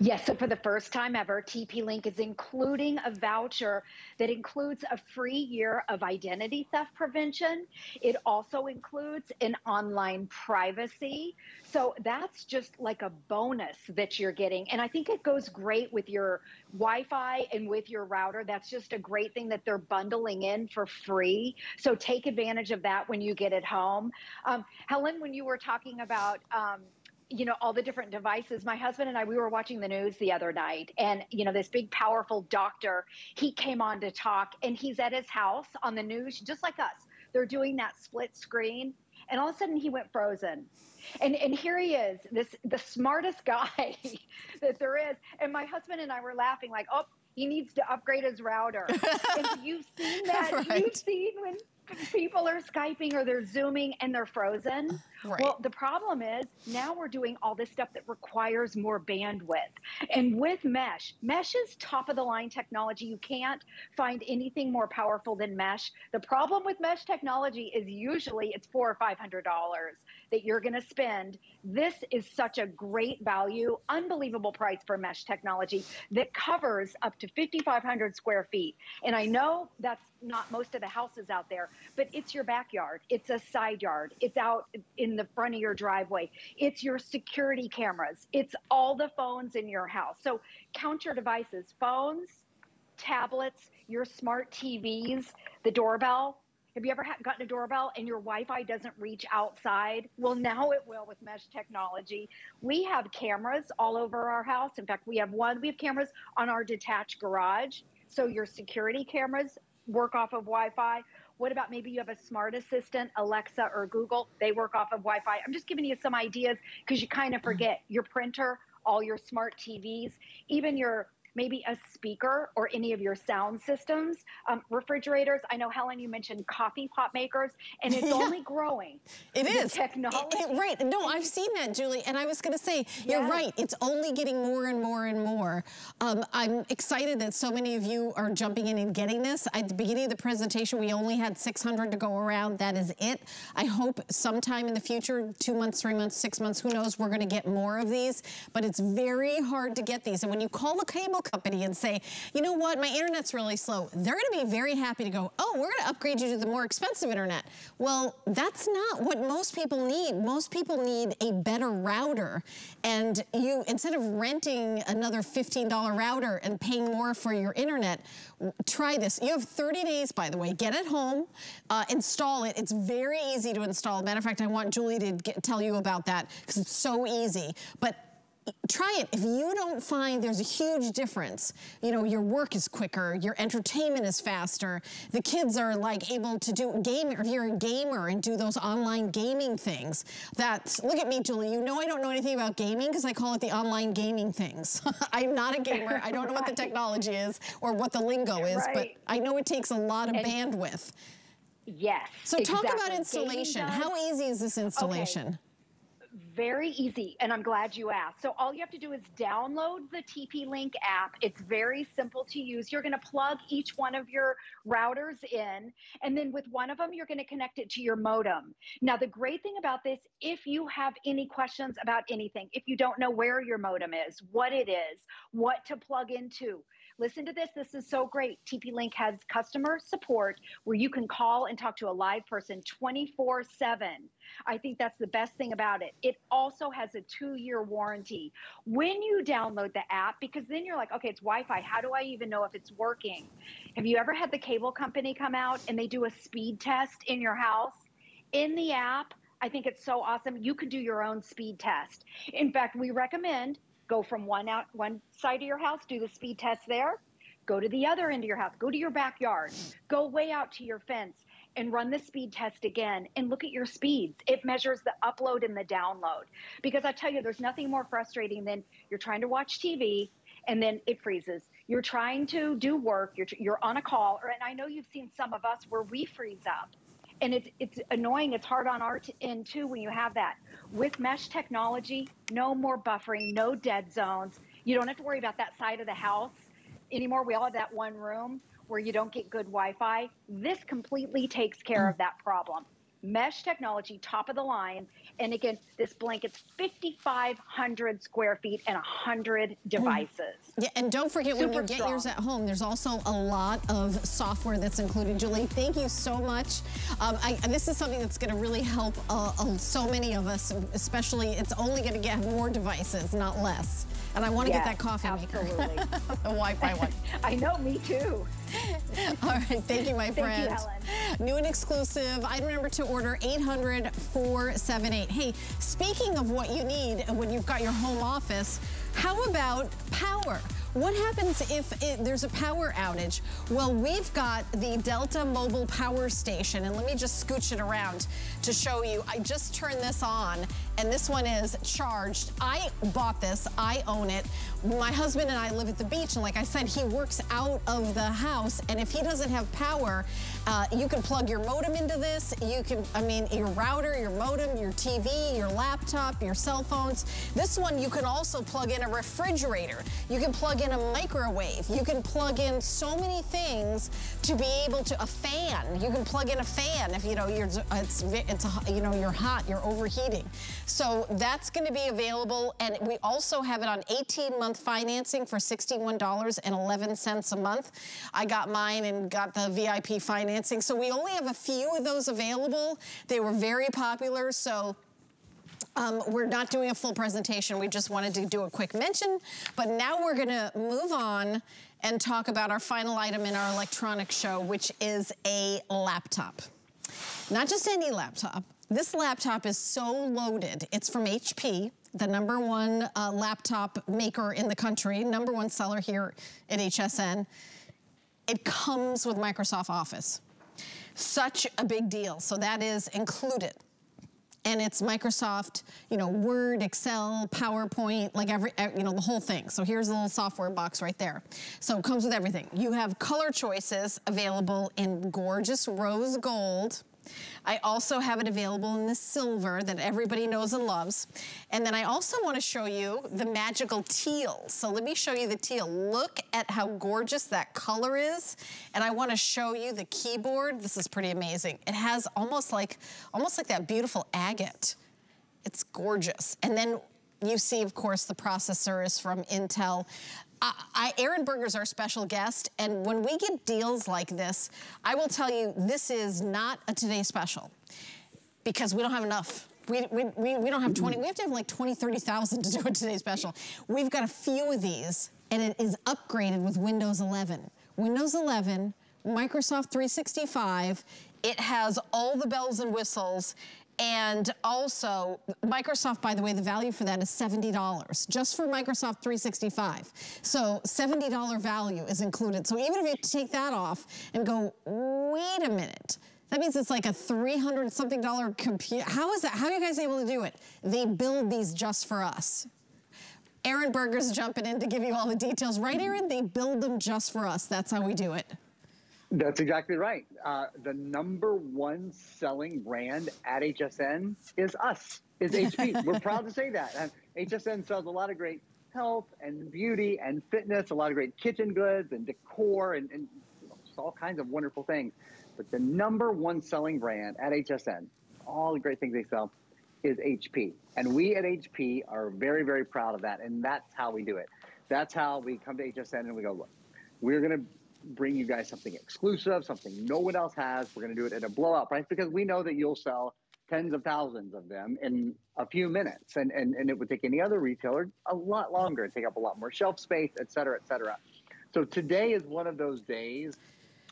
Speaker 3: Yes, so for the first time ever, TP Link is including a voucher that includes a free year of identity theft prevention. It also includes an online privacy. So that's just like a bonus that you're getting. And I think it goes great with your Wi Fi and with your router. That's just a great thing that they're bundling in for free. So take advantage of that when you get it home. Um, Helen, when you were talking about, um, you know all the different devices. My husband and i we were watching the news the other night and you know this big powerful doctor he came on to talk and he's at his house on the news just like us. They're doing that split screen and all of a sudden he went frozen. And and here he is this the smartest [laughs] guy that there is. And my husband and i were laughing like oh he needs to upgrade his router. [laughs] And you've seen that. Right. you've seen when people are Skyping or they're Zooming and they're frozen. Right. Well, the problem is now we're doing all this stuff that requires more bandwidth. And with Mesh, Mesh is top of the line technology. You can't find anything more powerful than Mesh. The problem with Mesh technology is usually it's four or five hundred dollars that you're going to spend. This is such a great value, unbelievable price for Mesh technology that covers up to 5,500 square feet. And I know that's not most of the houses out there, but it's your backyard, it's a side yard, it's out in the front of your driveway, it's your security cameras, it's all the phones in your house. So count your devices phones, tablets, your smart TVs, the doorbell. Have you ever gotten a doorbell and your Wi Fi doesn't reach outside? Well, now it will with mesh technology. We have cameras all over our house. In fact, we have one, we have cameras on our detached garage. So your security cameras work off of Wi-Fi. What about maybe you have a smart assistant, Alexa or Google? They work off of Wi-Fi. I'm just giving you some ideas because you kind of forget your printer, all your smart TVs, even your maybe a speaker or any of your sound systems. Um, refrigerators, I know, Helen, you mentioned coffee pot makers, and it's [laughs] yeah. only growing.
Speaker 2: It is.
Speaker 3: Technology.
Speaker 2: It, it, right. No, I've seen that, Julie. And I was going to say, you're right. It's only getting more and more and more. Um, I'm excited that so many of you are jumping in and getting this. At the beginning of the presentation, we only had 600 to go around. That is it. I hope sometime in the future, two months, three months, six months, who knows, we're going to get more of these. But it's very hard to get these. And when you call the cable company and say, you know what, my internet's really slow, they're gonna be very happy to go, oh, we're gonna upgrade you to the more expensive internet. Well, that's not what most people need. Most people need a better router. And you, instead of renting another $15 router and paying more for your internet, try this. You have 30 days, by the way. Get it home, uh, install it. It's very easy to install. Matter of fact, I want Julie to get, tell you about that because it's so easy. But try it. If you don't find there's a huge difference, you know, your work is quicker, your entertainment is faster, the kids are like able to do game, if you're a gamer and do those online gaming things, that, look at me, Julie, you know I don't know anything about gaming because I call it the online gaming things. [laughs] I'm not a gamer. I don't know what the [laughs] technology is or what the lingo is, right. but I know it takes a lot of and bandwidth.
Speaker 3: Yes.
Speaker 2: So exactly. talk about installation. How easy is this installation? Okay
Speaker 3: very easy, and I'm glad you asked. So all you have to do is download the TP Link app. It's very simple to use. You're going to plug each one of your routers in, and then with one of them, you're going to connect it to your modem. Now, the great thing about this, if you have any questions about anything, if you don't know where your modem is, what it is, what to plug into, listen to this. This is so great. TP Link has customer support where you can call and talk to a live person 24 7. I think that's the best thing about it. It also has a two year warranty. When you download the app, because then you're like, okay, it's Wi Fi. How do I even know if it's working? Have you ever had the cable company come out and they do a speed test in your house? In the app, I think it's so awesome. You can do your own speed test. In fact, we recommend go from one out one side of your house, do the speed test there, go to the other end of your house, go to your backyard, go way out to your fence and run the speed test again and look at your speeds. It measures the upload and the download. Because I tell you, there's nothing more frustrating than you're trying to watch TV and then it freezes. You're trying to do work, you're, you're on a call, or, and I know you've seen some of us where we freeze up and it's it's annoying. It's hard on our end too when you have that. With mesh technology, no more buffering, no dead zones. You don't have to worry about that side of the house anymore. We all have that one room where you don't get good Wi-Fi. This completely takes care of that problem mesh technology, top of the line. And again, this blanket's 5,500 square feet and 100 devices.
Speaker 2: Yeah, and don't forget Super when you get strong. yours at home, there's also a lot of software that's included. Julie, thank you so much. Um, I, this is something that's going to really help uh, uh, so many of us, especially it's only going to get more devices, not less. And I want to yes, get that coffee
Speaker 3: absolutely.
Speaker 2: maker. [laughs] the Wi-Fi one. [laughs]
Speaker 3: I know, me too.
Speaker 2: All right, thank you, my friend.
Speaker 3: Thank
Speaker 2: you, New and exclusive, item number to order, 800-478. Hey, speaking of what you need when you've got your home office, how about power? What happens if it, there's a power outage? Well, we've got the Delta Mobile Power Station, and let me just scooch it around to show you. I just turned this on, and this one is charged. I bought this, I own it. My husband and I live at the beach, and like I said, he works out of the house, and if he doesn't have power, uh, you can plug your modem into this. You can, I mean, your router, your modem, your TV, your laptop, your cell phones. This one, you can also plug in a refrigerator. You can plug in a microwave. You can plug in so many things to be able to, a fan. You can plug in a fan if, you know, you're, it's, it's you know, you're hot, you're overheating. So that's going to be available. And we also have it on 18 month financing for $61.11 a month. I got mine and got the VIP financing. So we only have a few of those available. They were very popular. So um, we're not doing a full presentation. We just wanted to do a quick mention. But now we're going to move on and talk about our final item in our electronics show, which is a laptop. Not just any laptop, this laptop is so loaded. It's from HP, the number one uh, laptop maker in the country, number one seller here at HSN. It comes with Microsoft Office. Such a big deal. So that is included. And it's Microsoft, you know, Word, Excel, PowerPoint, like every, you know, the whole thing. So here's a little software box right there. So it comes with everything. You have color choices available in gorgeous rose gold, I also have it available in the silver that everybody knows and loves. And then I also want to show you the magical teal. So let me show you the teal. Look at how gorgeous that color is. And I want to show you the keyboard. This is pretty amazing. It has almost like, almost like that beautiful agate. It's gorgeous. And then you see, of course, the processor is from Intel. I, Aaron Berger's our special guest, and when we get deals like this, I will tell you, this is not a Today Special because we don't have enough. We, we, we, we don't have 20, we have to have like 20, 30,000 to do a Today Special. We've got a few of these, and it is upgraded with Windows 11. Windows 11, Microsoft 365, it has all the bells and whistles, and also, Microsoft, by the way, the value for that is $70, just for Microsoft 365. So $70 value is included. So even if you take that off and go, wait a minute, that means it's like a 300 something dollar computer. How is that? How are you guys able to do it? They build these just for us. Aaron Berger's jumping in to give you all the details. Right, Aaron? They build them just for us. That's how we do it.
Speaker 4: That's exactly right. Uh, the number one selling brand at HSN is us, is HP. [laughs] We're proud to say that. And HSN sells a lot of great health and beauty and fitness, a lot of great kitchen goods and decor and, and all kinds of wonderful things. But the number one selling brand at HSN, all the great things they sell, is HP. And we at HP are very, very proud of that. And that's how we do it. That's how we come to HSN and we go, look, we're going to bring you guys something exclusive, something no one else has. We're going to do it at a blowout price because we know that you'll sell tens of thousands of them in a few minutes. And, and, and it would take any other retailer a lot longer, take up a lot more shelf space, et cetera, et cetera. So today is one of those days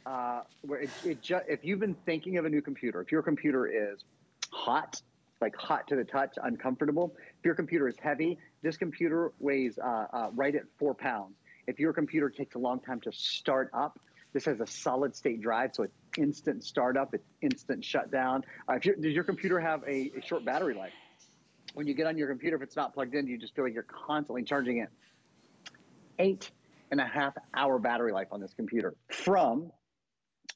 Speaker 4: uh, where it, it ju- if you've been thinking of a new computer, if your computer is hot, like hot to the touch, uncomfortable, if your computer is heavy, this computer weighs uh, uh, right at four pounds. If your computer takes a long time to start up, this has a solid state drive, so it's instant startup, it's instant shutdown. Uh, if does your computer have a, a short battery life? When you get on your computer, if it's not plugged in, you just feel like you're constantly charging it. Eight and a half hour battery life on this computer from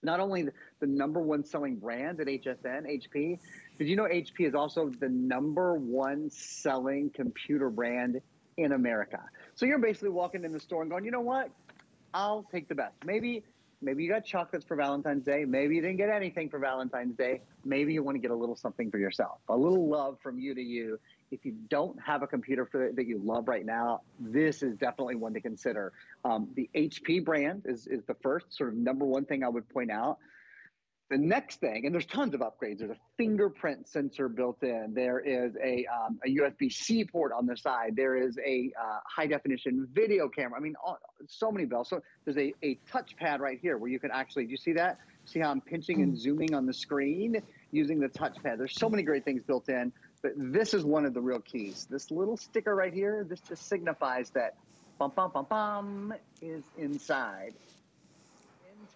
Speaker 4: not only the, the number one selling brand at HSN, HP, did you know HP is also the number one selling computer brand in America? So you're basically walking in the store and going, you know what? I'll take the best. Maybe maybe you got chocolates for Valentine's Day. Maybe you didn't get anything for Valentine's Day. Maybe you want to get a little something for yourself, a little love from you to you. If you don't have a computer for, that you love right now, this is definitely one to consider. Um, the HP brand is, is the first sort of number one thing I would point out. The next thing, and there's tons of upgrades. There's a fingerprint sensor built in. There is a, um, a USB-C port on the side. There is a uh, high definition video camera. I mean, all, so many bells. So there's a, a touchpad right here where you can actually, do you see that? See how I'm pinching and zooming on the screen using the touchpad. There's so many great things built in, but this is one of the real keys. This little sticker right here, this just signifies that bum, bum, bum, bum is inside.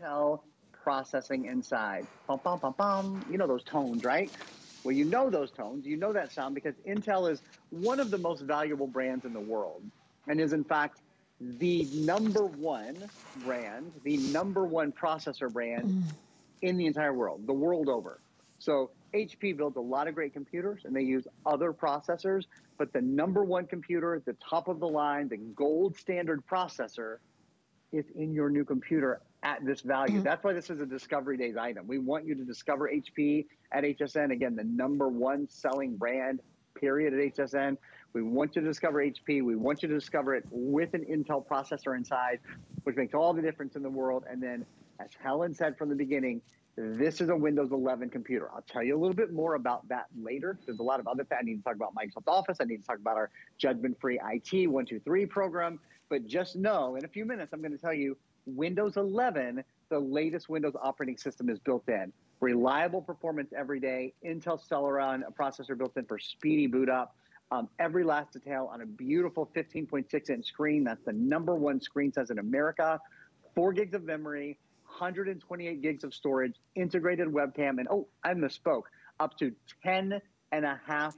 Speaker 4: Intel processing inside. Bum, bum, bum, bum. You know those tones, right? Well, you know those tones. You know that sound because Intel is one of the most valuable brands in the world and is, in fact, the number one brand, the number one processor brand mm. in the entire world, the world over. So HP builds a lot of great computers and they use other processors, but the number one computer, the top of the line, the gold standard processor is in your new computer at this value. Mm-hmm. That's why this is a Discovery Days item. We want you to discover HP at HSN. Again, the number one selling brand, period, at HSN. We want you to discover HP. We want you to discover it with an Intel processor inside, which makes all the difference in the world. And then, as Helen said from the beginning, this is a Windows 11 computer. I'll tell you a little bit more about that later. There's a lot of other things. I need to talk about Microsoft Office. I need to talk about our judgment free IT 123 program. But just know in a few minutes, I'm going to tell you Windows 11, the latest Windows operating system is built in. Reliable performance every day. Intel Celeron, a processor built in for speedy boot up. Um, every last detail on a beautiful 15.6 inch screen. That's the number one screen size in America. Four gigs of memory, 128 gigs of storage, integrated webcam, and oh, I misspoke, up to 10 and a half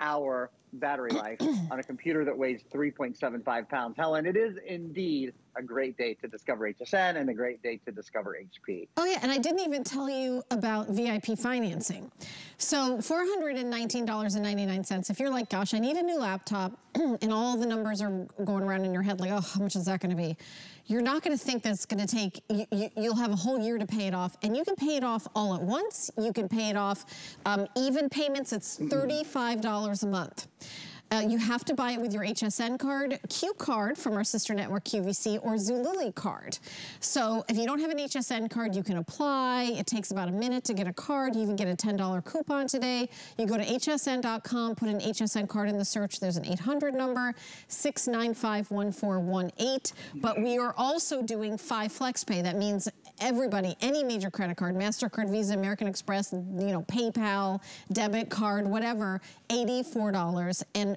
Speaker 4: hour battery life on a computer that weighs 3.75 pounds. Helen, it is indeed a great day to discover HSN and a great day to discover HP.
Speaker 2: Oh yeah, and I didn't even tell you about VIP financing. So $419.99, if you're like, gosh, I need a new laptop [clears throat] and all the numbers are going around in your head like, oh, how much is that gonna be? you're not gonna think that's gonna take, you, will you, have a whole year to pay it off. And you can pay it off all at once. You can pay it off um, even payments. It's $35 a month. Uh, you have to buy it with your HSN card, Q card from our sister network QVC, or Zulily card. So if you don't have an HSN card, you can apply. It takes about a minute to get a card. You even get a $10 coupon today. You go to hsn.com, put an HSN card in the search. There's an 800 number, 695-1418. But we are also doing five flex pay. That means everybody, any major credit card, MasterCard, Visa, American Express, you know, PayPal, debit card, whatever, $84. And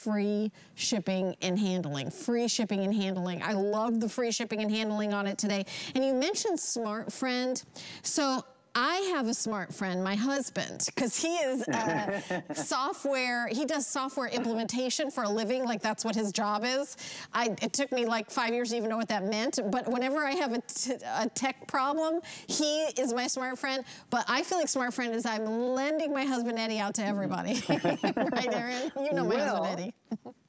Speaker 2: free shipping and handling. Free shipping and handling. I love the free shipping and handling on it today. And you mentioned Smart Friend. So I have a smart friend, my husband, because he is uh, [laughs] software, he does software implementation for a living, like that's what his job is. I, it took me like five years to even know what that meant, but whenever I have a, tech problem, he is my smart friend. But I feel like smart friend is I'm lending my husband Eddie out to everybody. [laughs] right, Aaron? You know my well, husband Eddie [laughs]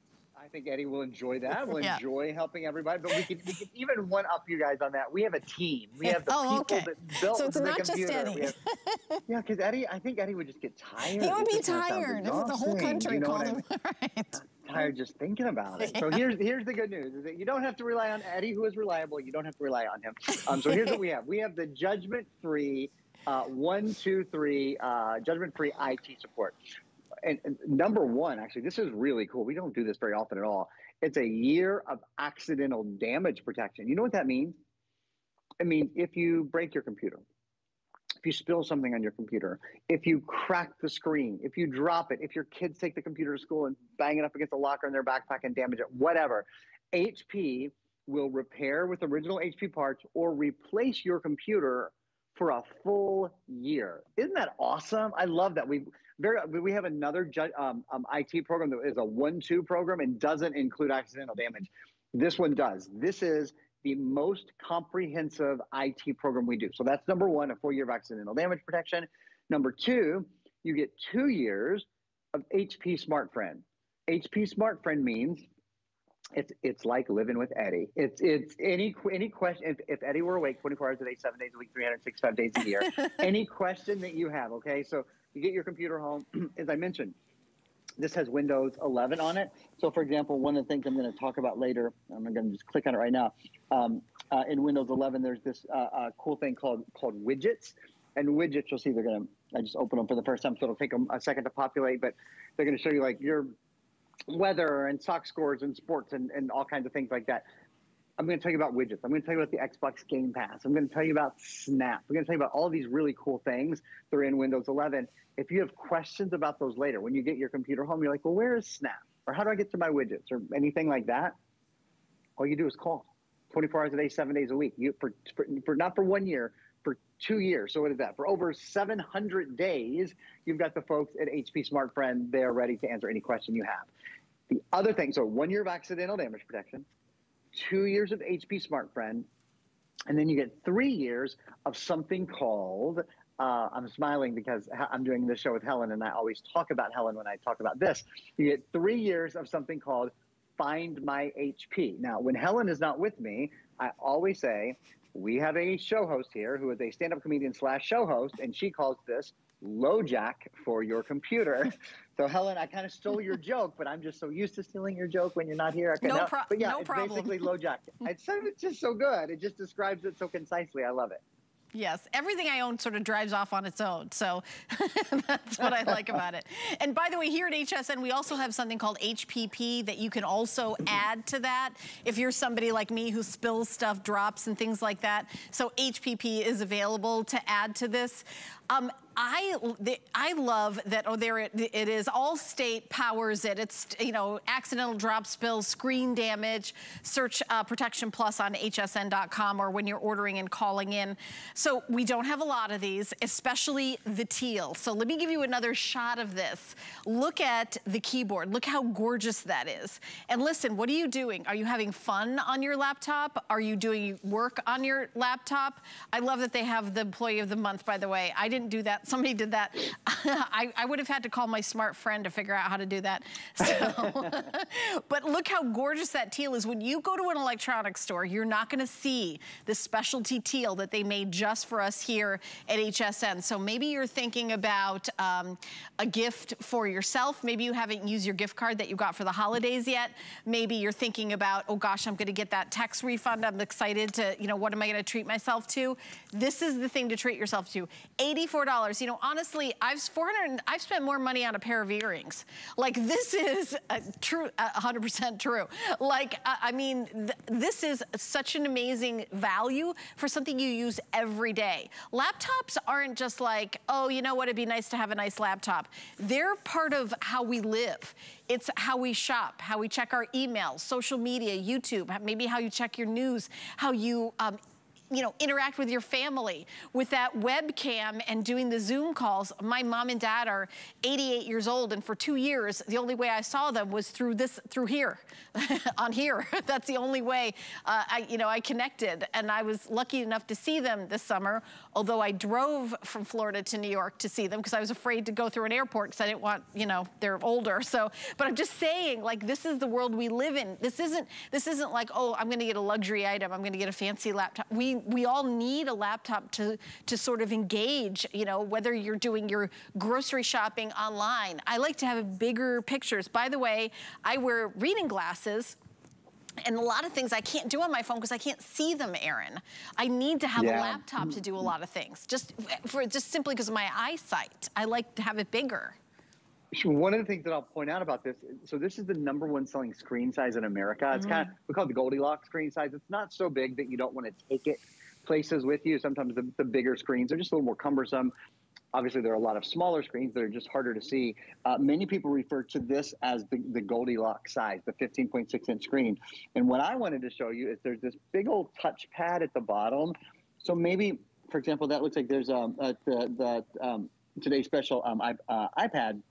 Speaker 4: think Eddie will enjoy that. We'll [laughs] yeah. enjoy helping everybody. But we can, we can even one up you guys on that. We have a team. We have the oh, people okay. that built
Speaker 2: so it's
Speaker 4: the
Speaker 2: not
Speaker 4: computer.
Speaker 2: Just Eddie.
Speaker 4: Have, [laughs] yeah, because Eddie, I think Eddie would just get tired.
Speaker 2: He would be tired if the whole country you know called him. [laughs] right.
Speaker 4: tired just thinking about it. So here's here's the good news: is that you don't have to rely on Eddie, who is reliable. You don't have to rely on him. Um, so here's what we have: we have the judgment-free uh, one, two, three uh, judgment-free IT support. And, number one, actually, this is really cool. We don't do this very often at all. It's a year of accidental damage protection. You know what that means? It means if you break your computer, if you spill something on your computer, if you crack the screen, if you drop it, if your kids take the computer to school and bang it up against a locker in their backpack and damage it, whatever, HP will repair with original HP parts or replace your computer for a full year. Isn't that awesome? I love that. We very we have another um, um, IT program that is a one-two program and doesn't include accidental damage. This one does. This is the most comprehensive IT program we do. So that's number one, a four-year of accidental damage protection. Number two, you get two years of HP Smart Friend. HP Smart Friend means it's it's like living with Eddie. It's it's any any question. If, if Eddie were awake 24 hours a day, seven days a week, 365 days a year, [laughs] any question that you have, okay. So you get your computer home, [clears throat] as I mentioned. This has Windows 11 on it. So, for example, one of the things I'm going to talk about later, I'm going to just click on it right now. Um, uh, in Windows 11, there's this uh, uh, cool thing called called widgets, and widgets you'll see they're going to. I just open them for the first time, so it'll take them a second to populate, but they're going to show you like your weather and sock scores and sports and, and all kinds of things like that. I'm going to tell you about widgets. I'm going to tell you about the Xbox Game Pass. I'm going to tell you about Snap. I'm going to tell you about all these really cool things that are in Windows 11. If you have questions about those later, when you get your computer home, you're like, well, where is Snap? Or how do I get to my widgets or anything like that? All you do is call 24 hours a day, seven days a week. You for, for, for not for one year, for two years. So what is that? For over 700 days, you've got the folks at HP Smart Friend. They're ready to answer any question you have. The other thing, so one year of accidental damage protection, two years of HP Smart Friend, and then you get three years of something called. Uh, I'm smiling because I'm doing this show with Helen, and I always talk about Helen when I talk about this. You get three years of something called Find My HP. Now, when Helen is not with me, I always say, we have a show host here who is a stand up comedian slash show host, and she calls this LoJack for your computer. [laughs] So Helen, I kind of stole your joke, but I'm just so used to stealing your joke when you're not here.
Speaker 2: Okay, no, pro-
Speaker 4: but yeah,
Speaker 2: no
Speaker 4: it's
Speaker 2: problem.
Speaker 4: basically [laughs] LoJack. It's, it's just so good. It just describes it so concisely. I love it.
Speaker 2: Yes, everything I own sort of drives off on its own. So [laughs] that's what I like about it. And by the way, here at HSN, we also have something called HPP that you can also add to that if you're somebody like me who spills stuff, drops, and things like that. So HPP is available to add to this. Um, I, I love that, oh, there it, it is. Allstate powers it. It's, you know, accidental drop spills, screen damage, search uh, Protection Plus on hsn.com or when you're ordering and calling in. So we don't have a lot of these, especially the teal. So let me give you another shot of this. Look at the keyboard. Look how gorgeous that is. And listen, what are you doing? Are you having fun on your laptop? Are you doing work on your laptop? I love that they have the Employee of the Month, by the way. I didn't do that Somebody did that. [laughs] I, I would have had to call my smart friend to figure out how to do that. So, [laughs] but look how gorgeous that teal is. When you go to an electronics store, you're not gonna see the specialty teal that they made just for us here at HSN. So maybe you're thinking about um, a gift for yourself. Maybe you haven't used your gift card that you got for the holidays yet. Maybe you're thinking about, oh gosh, I'm gonna get that tax refund. I'm excited to, you know, what am I gonna treat myself to? This is the thing to treat yourself to. $84 you know, honestly, I've 400, I've spent more money on a pair of earrings. Like this is true, 100% true. Like, I mean, th this is such an amazing value for something you use every day. Laptops aren't just like, oh, you know what, it'd be nice to have a nice laptop. They're part of how we live. It's how we shop, how we check our emails, social media, YouTube, maybe how you check your news, how you um, you know, interact with your family with that webcam and doing the Zoom calls. My mom and dad are 88 years old and for two years, the only way I saw them was through this, through here, [laughs] on here. [laughs] That's the only way uh, I, you know, I connected. And I was lucky enough to see them this summer, although I drove from Florida to New York to see them because I was afraid to go through an airport because I didn't want, you know, they're older. So, but I'm just saying, like, this is the world we live in. This isn't, this isn't like, oh, I'm gonna get a luxury item. I'm gonna get a fancy laptop. We, we all need a laptop to, to sort of engage, you know, whether you're doing your grocery shopping online. I like to have bigger pictures. By the way, I wear reading glasses and a lot of things I can't do on my phone because I can't see them, Aaron. I need to have yeah. a laptop to do a lot of things, just for just simply because of my eyesight. I like to have it bigger.
Speaker 4: One of the things that I'll point out about this, so this is the number one selling screen size in America. It's mm. kind of we call it the Goldilocks screen size. It's not so big that you don't want to take it places with you. Sometimes the, the bigger screens are just a little more cumbersome. Obviously, there are a lot of smaller screens that are just harder to see. Uh, many people refer to this as the, the Goldilocks size, the 15.6 inch screen. And what I wanted to show you is there's this big old touch pad at the bottom. So maybe, for example, that looks like there's um, uh, the, the um, today's special um, uh, iPad.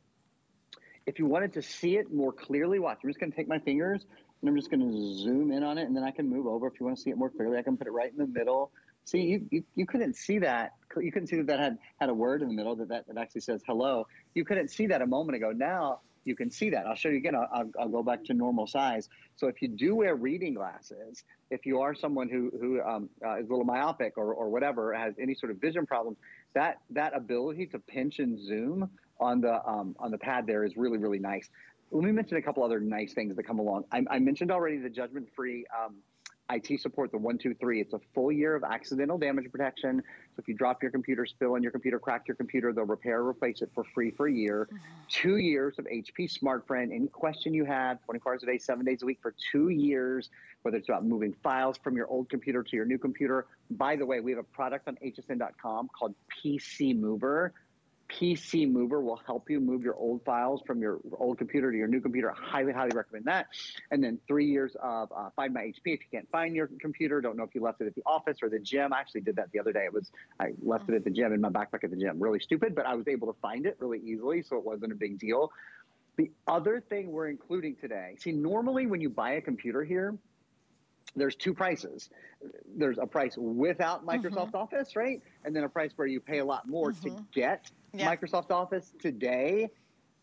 Speaker 4: If you wanted to see it more clearly, watch. I'm just going to take my fingers and I'm just going to zoom in on it, and then I can move over. If you want to see it more clearly, I can put it right in the middle. See, you, you, you couldn't see that. You couldn't see that that had, had a word in the middle that, that, that actually says hello. You couldn't see that a moment ago. Now you can see that. I'll show you again. I'll, I'll, I'll, go back to normal size. So if you do wear reading glasses, if you are someone who, who um, uh, is a little myopic or, or whatever, has any sort of vision problems, that, that ability to pinch and zoom on the, um, on the pad there is really, really nice. Let me mention a couple other nice things that come along. I, I mentioned already the judgment-free um, IT support, the 123. It's a full year of accidental damage protection. So if you drop your computer, spill on your computer, crack your computer, they'll repair or replace it for free for a year. Mm-hmm. Two years of HP Smart Friend. Any question you have, 24 hours a day, seven days a week for two years, whether it's about moving files from your old computer to your new computer. By the way, we have a product on hsn.com called PC Mover PC Mover will help you move your old files from your old computer to your new computer. I highly, highly recommend that. And then three years of uh, Find My HP. If you can't find your computer, don't know if you left it at the office or the gym. I actually did that the other day. It was I left it at the gym in my backpack at the gym. Really stupid, but I was able to find it really easily, so it wasn't a big deal. The other thing we're including today. See, normally when you buy a computer here, there's two prices. There's a price without Microsoft mm-hmm. Office, right? And then a price where you pay a lot more mm-hmm. to get yeah. Microsoft Office today,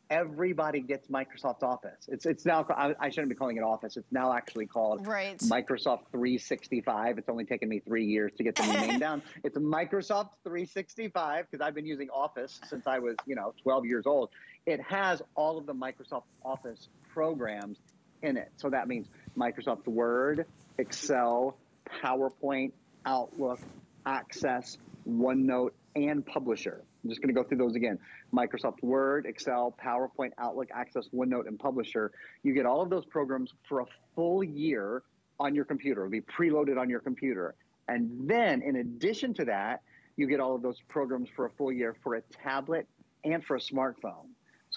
Speaker 4: everybody gets Microsoft Office. It's it's now I, I, shouldn't be calling it Office. It's now actually called
Speaker 2: right.
Speaker 4: Microsoft 365. It's only taken me three years to get the name [laughs] down. It's Microsoft 365 because I've been using Office since I was you know 12 years old. It has all of the Microsoft Office programs in it. So that means Microsoft Word, Excel, PowerPoint, Outlook, Access, OneNote, and Publisher. I'm just going to go through those again. Microsoft Word, Excel, PowerPoint, Outlook, Access, OneNote, and Publisher. You get all of those programs for a full year on your computer. It'll be preloaded on your computer. And then in addition to that, you get all of those programs for a full year for a tablet and for a smartphone.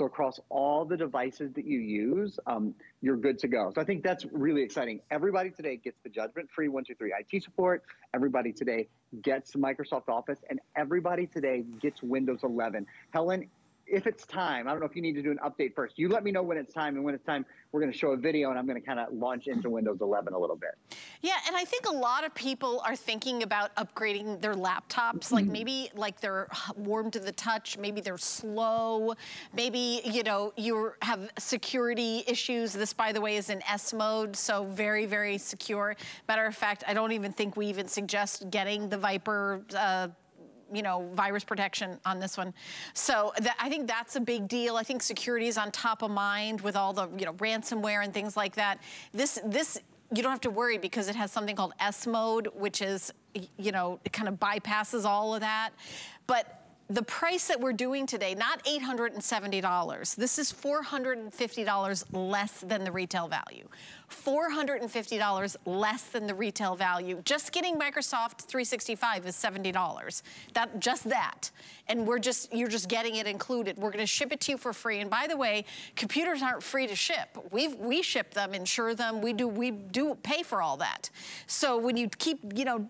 Speaker 4: So across all the devices that you use, um, you're good to go. So I think that's really exciting. Everybody today gets the judgment-free 123 IT support. Everybody today gets Microsoft Office, and everybody today gets Windows 11. Helen, if it's time, I don't know if you need to do an update first. You let me know when it's time, and when it's time, we're going to show a video, and I'm going to kind of launch into Windows 11 a little bit.
Speaker 2: Yeah, and I think a lot of people are thinking about upgrading their laptops. Like mm-hmm. maybe like they're warm to the touch, maybe they're slow, maybe you know you have security issues. This, by the way, is in S mode, so very very secure. Matter of fact, I don't even think we even suggest getting the Viper. Uh, you know, virus protection on this one. So that, I think that's a big deal. I think security is on top of mind with all the, you know, ransomware and things like that. This, this, you don't have to worry because it has something called S mode, which is, you know, it kind of bypasses all of that. But the price that we're doing today, not $870. This is $450 less than the retail value. $450 less than the retail value. Just getting Microsoft 365 is $70. That Just that. And we're just, you're just getting it included. We're gonna ship it to you for free. And by the way, computers aren't free to ship. we we ship them, insure them, we do, we do pay for all that. So when you keep, you know,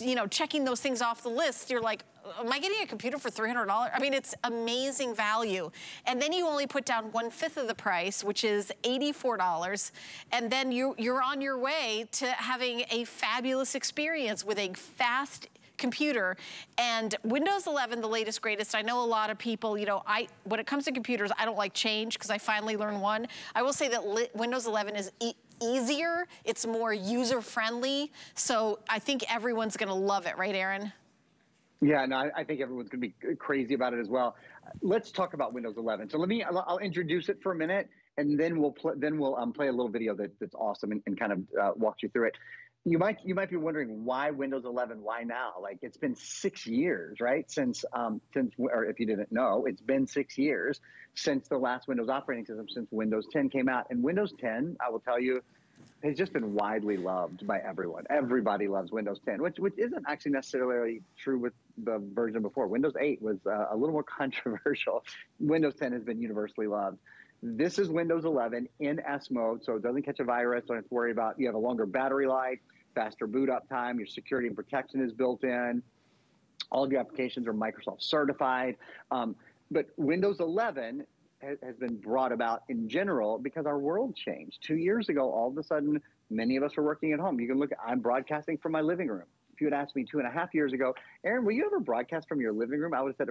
Speaker 2: you know, checking those things off the list, you're like, am I getting a computer for $300? I mean, it's amazing value. And then you only put down one fifth of the price, which is $84. And then you, you're on your way to having a fabulous experience with a fast computer and Windows 11 the latest greatest I know a lot of people you know I when it comes to computers I don't like change because I finally learned one I will say that Windows 11 is e easier, it's more user-friendly. So I think everyone's gonna love it, right, Aaron?
Speaker 4: Yeah, no, I think everyone's to be crazy about it as well. Let's talk about Windows 11. So let me, I'll, I'll introduce it for a minute, and then we'll play, then we'll um, play a little video that, that's awesome and, and kind of uh, walk you through it. You might you might be wondering why Windows 11? Why now? Like it's been six years, right? Since um, since or if you didn't know, it's been six years since the last Windows operating system, since Windows 10 came out. And Windows 10, I will tell you, has just been widely loved by everyone. Everybody loves Windows 10, which which isn't actually necessarily true with the version before. Windows 8 was uh, a little more [laughs] controversial. Windows 10 has been universally loved. This is Windows 11 in S mode, so it doesn't catch a virus. Don't have to worry about. You have a longer battery life, faster boot up time. Your security and protection is built in. All of your applications are Microsoft certified. Um, but Windows 11 has been brought about in general because our world changed. Two years ago, all of a sudden, many of us were working at home. You can look, I'm broadcasting from my living room. If you had asked me two and a half years ago, Aaron, will you ever broadcast from your living room? I would have said,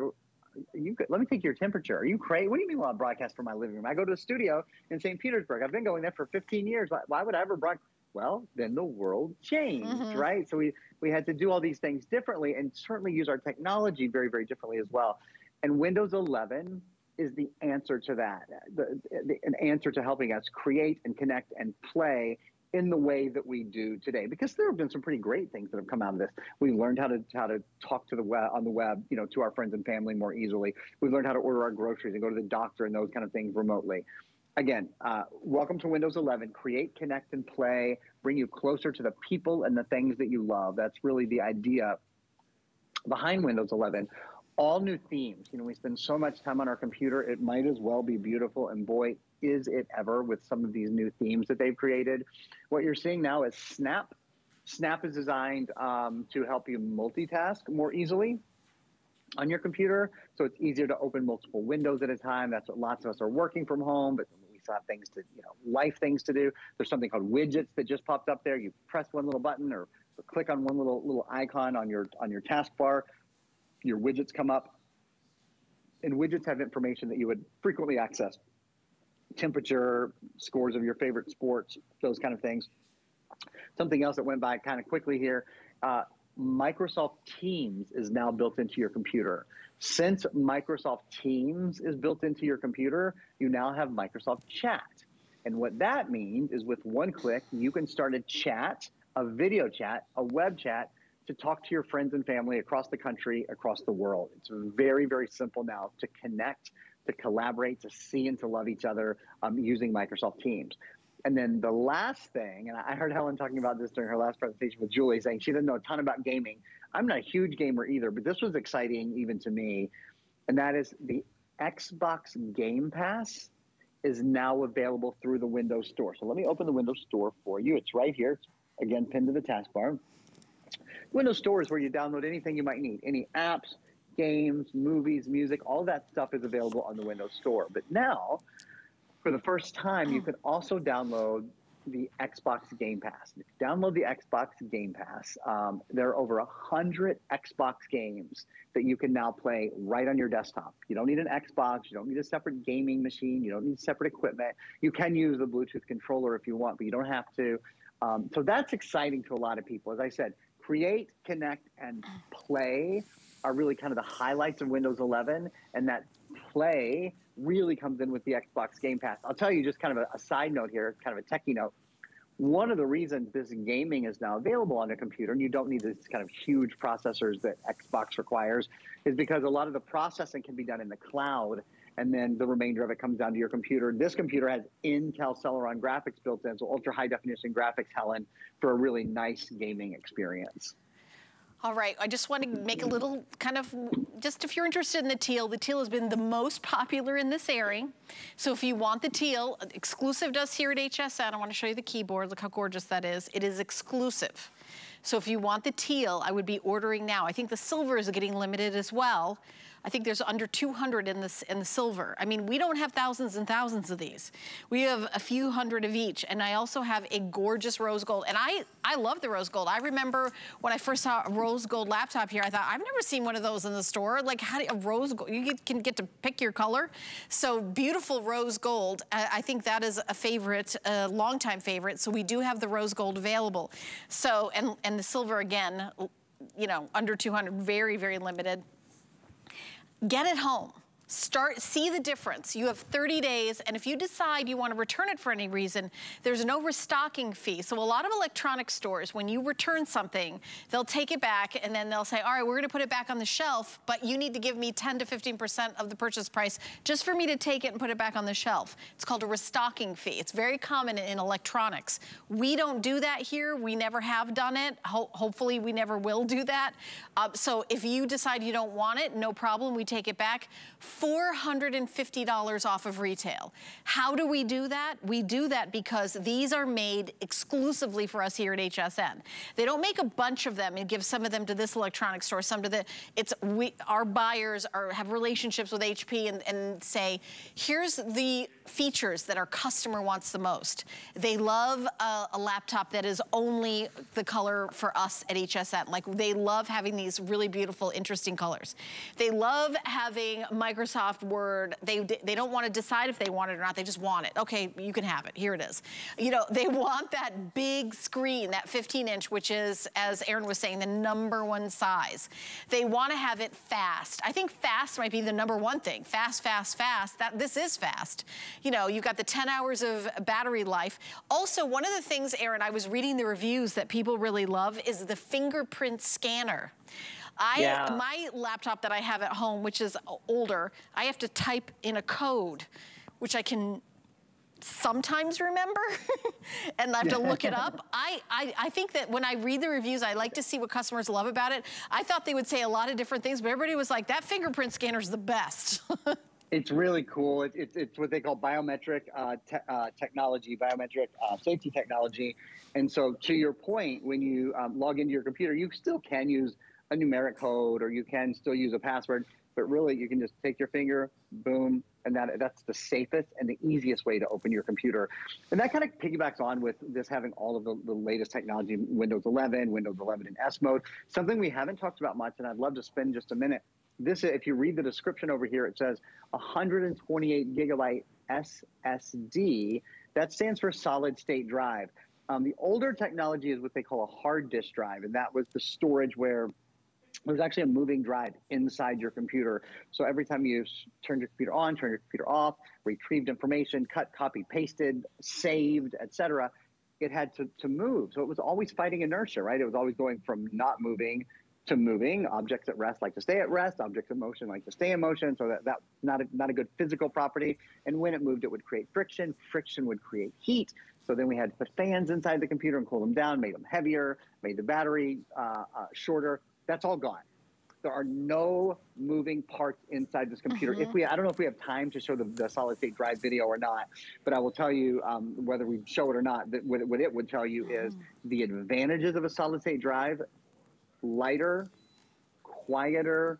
Speaker 4: you let me take your temperature. Are you crazy? What do you mean, well, I broadcast from my living room? I go to the studio in St. Petersburg. I've been going there for 15 years. Why, why would I ever broadcast? Well, then the world changed, mm-hmm. right? So we, we had to do all these things differently and certainly use our technology very, very differently as well. And Windows 11 is the answer to that, the, the, an answer to helping us create and connect and play in the way that we do today. Because there have been some pretty great things that have come out of this. we've learned how to how to talk to the web on the web, you know, to our friends and family more easily. We've learned how to order our groceries and go to the doctor and those kind of things remotely. Again, uh, welcome to Windows 11. Create, connect, and play. Bring you closer to the people and the things that you love. That's really the idea behind Windows 11 all new themes. You know, we spend so much time on our computer, it might as well be beautiful. And boy, is it ever with some of these new themes that they've created. What you're seeing now is Snap. Snap is designed um, to help you multitask more easily on your computer. So it's easier to open multiple windows at a time. That's what lots of us are working from home, but we still have things to, you know, life things to do. There's something called widgets that just popped up there. You press one little button or, click on one little little icon on your on your taskbar your widgets come up, and widgets have information that you would frequently access temperature, scores of your favorite sports, those kind of things. Something else that went by kind of quickly here uh, Microsoft Teams is now built into your computer. Since Microsoft Teams is built into your computer, you now have Microsoft Chat. And what that means is with one click, you can start a chat, a video chat, a web chat to talk to your friends and family across the country, across the world. It's very, very simple now to connect, to collaborate, to see and to love each other um, using Microsoft Teams. And then the last thing, and I heard Helen talking about this during her last presentation with Julie, saying she didn't know a ton about gaming. I'm not a huge gamer either, but this was exciting even to me. And that is the Xbox Game Pass is now available through the Windows Store. So let me open the Windows Store for you. It's right here. It's again pinned to the taskbar. Windows Store is where you download anything you might need, any apps, games, movies, music, all that stuff is available on the Windows Store. But now, for the first time, you can also download the Xbox Game Pass. If you download the Xbox Game Pass, um, there are over a hundred Xbox games that you can now play right on your desktop. You don't need an Xbox. You don't need a separate gaming machine. You don't need separate equipment. You can use the Bluetooth controller if you want, but you don't have to. Um, so that's exciting to a lot of people. As I said, create, connect, and play are really kind of the highlights of Windows 11. And that play really comes in with the Xbox Game Pass. I'll tell you just kind of a, a side note here, kind of a techie note. One of the reasons this gaming is now available on a computer, and you don't need these kind of huge processors that Xbox requires, is because a lot of the processing can be done in the cloud and then the remainder of it comes down to your computer. This computer has Intel Celeron graphics built in, so ultra high definition graphics, Helen, for a really nice gaming experience.
Speaker 2: All right, I just want to make a little kind of, just if you're interested in the teal, the teal has been the most popular in this airing. So if you want the teal, exclusive to us here at HSN, I want to show you the keyboard. Look how gorgeous that is. It is exclusive. So if you want the teal, I would be ordering now. I think the silver is getting limited as well. I think there's under 200 in this in the silver. I mean, we don't have thousands and thousands of these. We have a few hundred of each. And I also have a gorgeous rose gold. And I, I love the rose gold. I remember when I first saw a rose gold laptop here, I thought, I've never seen one of those in the store. Like how do, a rose gold, you get, can get to pick your color. So beautiful rose gold. I, I think that is a favorite, a longtime favorite. So we do have the rose gold available. So, and, and the silver again, you know, under 200, very, very limited. Get it home. Start, see the difference. You have 30 days, and if you decide you want to return it for any reason, there's no restocking fee. So a lot of electronic stores, when you return something, they'll take it back and then they'll say, all right, we're gonna put it back on the shelf, but you need to give me 10 to 15% of the purchase price just for me to take it and put it back on the shelf. It's called a restocking fee. It's very common in electronics. We don't do that here. We never have done it. Ho hopefully we never will do that. Uh, so if you decide you don't want it, no problem, we take it back. $450 off of retail. How do we do that? We do that because these are made exclusively for us here at HSN. They don't make a bunch of them and give some of them to this electronic store, some to the, it's, we, our buyers are, have relationships with HP and, and say, here's the features that our customer wants the most. They love a, a laptop that is only the color for us at HSN. Like they love having these really beautiful, interesting colors. They love having Microsoft Word. They, they don't want to decide if they want it or not. They just want it. Okay, you can have it. Here it is. You know, they [laughs] want that big screen, that 15 inch, which is, as Aaron was saying, the number one size. They want to have it fast. I think fast might be the number one thing. Fast, fast, fast. That This is fast you know, you've got the 10 hours of battery life. Also, one of the things, Aaron, I was reading the reviews that people really love is the fingerprint scanner. I, yeah. my laptop that I have at home, which is older, I have to type in a code, which I can sometimes remember [laughs] and I have to look it up. [laughs] I, I, I, think that when I read the reviews, I like to see what customers love about it. I thought they would say a lot of different things, but everybody was like, that fingerprint scanner is the best. [laughs]
Speaker 4: It's really cool. It, it, it's what they call biometric uh, te uh, technology, biometric uh, safety technology. And so, to your point, when you um, log into your computer, you still can use a numeric code or you can still use a password, but really you can just take your finger, boom, and that that's the safest and the easiest way to open your computer. And that kind of piggybacks on with this having all of the, the latest technology, Windows 11, Windows 11 in S mode, something we haven't talked about much, and I'd love to spend just a minute this, if you read the description over here, it says 128 gigabyte SSD. That stands for solid state drive. Um, the older technology is what they call a hard disk drive, and that was the storage where there's actually a moving drive inside your computer. So every time you turn your computer on, turn your computer off, retrieved information, cut, copy, pasted, saved, etc., it had to, to move. So it was always fighting inertia, right? It was always going from not moving to moving. Objects at rest like to stay at rest. Objects in motion like to stay in motion. So that, that's not a, not a good physical property. And when it moved, it would create friction. Friction would create heat. So then we had to put fans inside the computer and cool them down, made them heavier, made the battery uh, uh, shorter. That's all gone. There are no moving parts inside this computer. Mm-hmm. If we, I don't know if we have time to show the, the, solid state drive video or not, but I will tell you um, whether we show it or not. That what, what it would tell you mm. is the advantages of a solid state drive lighter, quieter,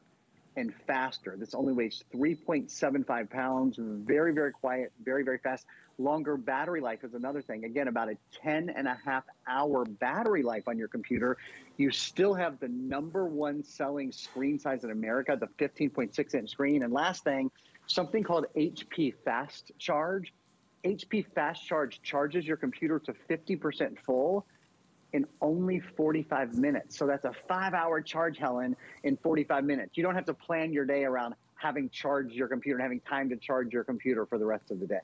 Speaker 4: and faster. This only weighs 3.75 pounds, very, very quiet, very, very fast. Longer battery life is another thing. Again, about a 10 and a half hour battery life on your computer. You still have the number one selling screen size in America, the 15.6 inch screen. And last thing, something called HP Fast Charge. HP Fast Charge charges your computer to 50% full in only 45 minutes. So that's a five hour charge, Helen, in 45 minutes. You don't have to plan your day around having charged your computer and having time to charge your computer for the rest of the day.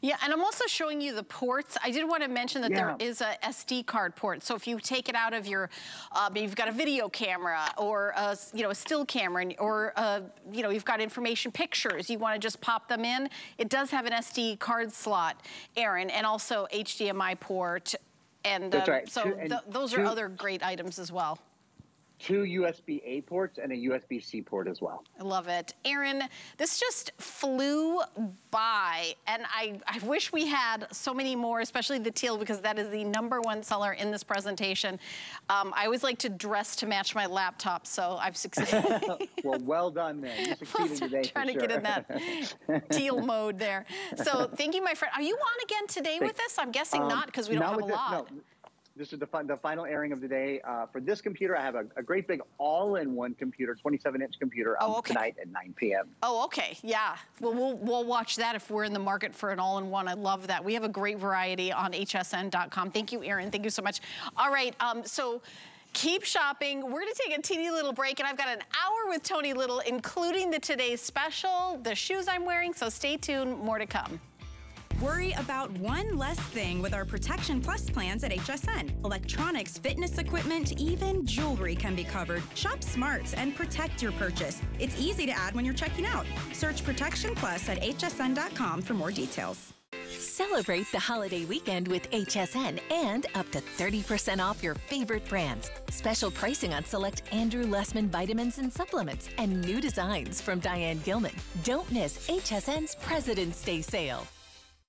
Speaker 2: Yeah, and I'm also showing you the ports. I did want to mention that yeah. there is a SD card port. So if you take it out of your, uh, you've got a video camera or a, you know, a still camera or, a, uh, you know, you've got information pictures, you want to just pop them in. It does have an SD card slot, Aaron, and also HDMI port and uh,
Speaker 4: right.
Speaker 2: so th those are other great items as well.
Speaker 4: Two USB A ports and a USB C port as well.
Speaker 2: I love it. Aaron, this just flew by and I, I wish we had so many more, especially the teal because that is the number one seller in this presentation. Um, I always like to dress to match my laptop, so I've succeeded. [laughs]
Speaker 4: well, well done man. You [laughs] succeeded today
Speaker 2: Trying to
Speaker 4: sure.
Speaker 2: get in that [laughs] teal mode there. So thank you, my friend. Are you on again today with us? I'm guessing um, not because we don't have a lot.
Speaker 4: No this is the, the final airing of the day. Uh, for this computer, I have a, a great big all-in-one computer, 27-inch computer um, oh, okay. tonight at 9 p.m.
Speaker 2: Oh, okay. Yeah. Well, we'll we'll watch that if we're in the market for an all-in-one. I love that. We have a great variety on hsn.com. Thank you, Aaron. Thank you so much. All right. Um, so keep shopping. We're going to take a teeny little break, and I've got an hour with Tony Little, including the today's special, the shoes I'm wearing. So stay tuned. More to come.
Speaker 5: Worry about one less thing with our Protection Plus plans at HSN. Electronics, fitness equipment, even jewelry can be covered. Shop smart and protect your purchase. It's easy to add when you're checking out. Search Protection Plus at hsn.com for more details.
Speaker 6: Celebrate the holiday weekend with HSN and up to 30% off your favorite brands. Special pricing on select Andrew Lessman vitamins and supplements and new designs from Diane Gilman. Don't miss HSN's President's Day sale.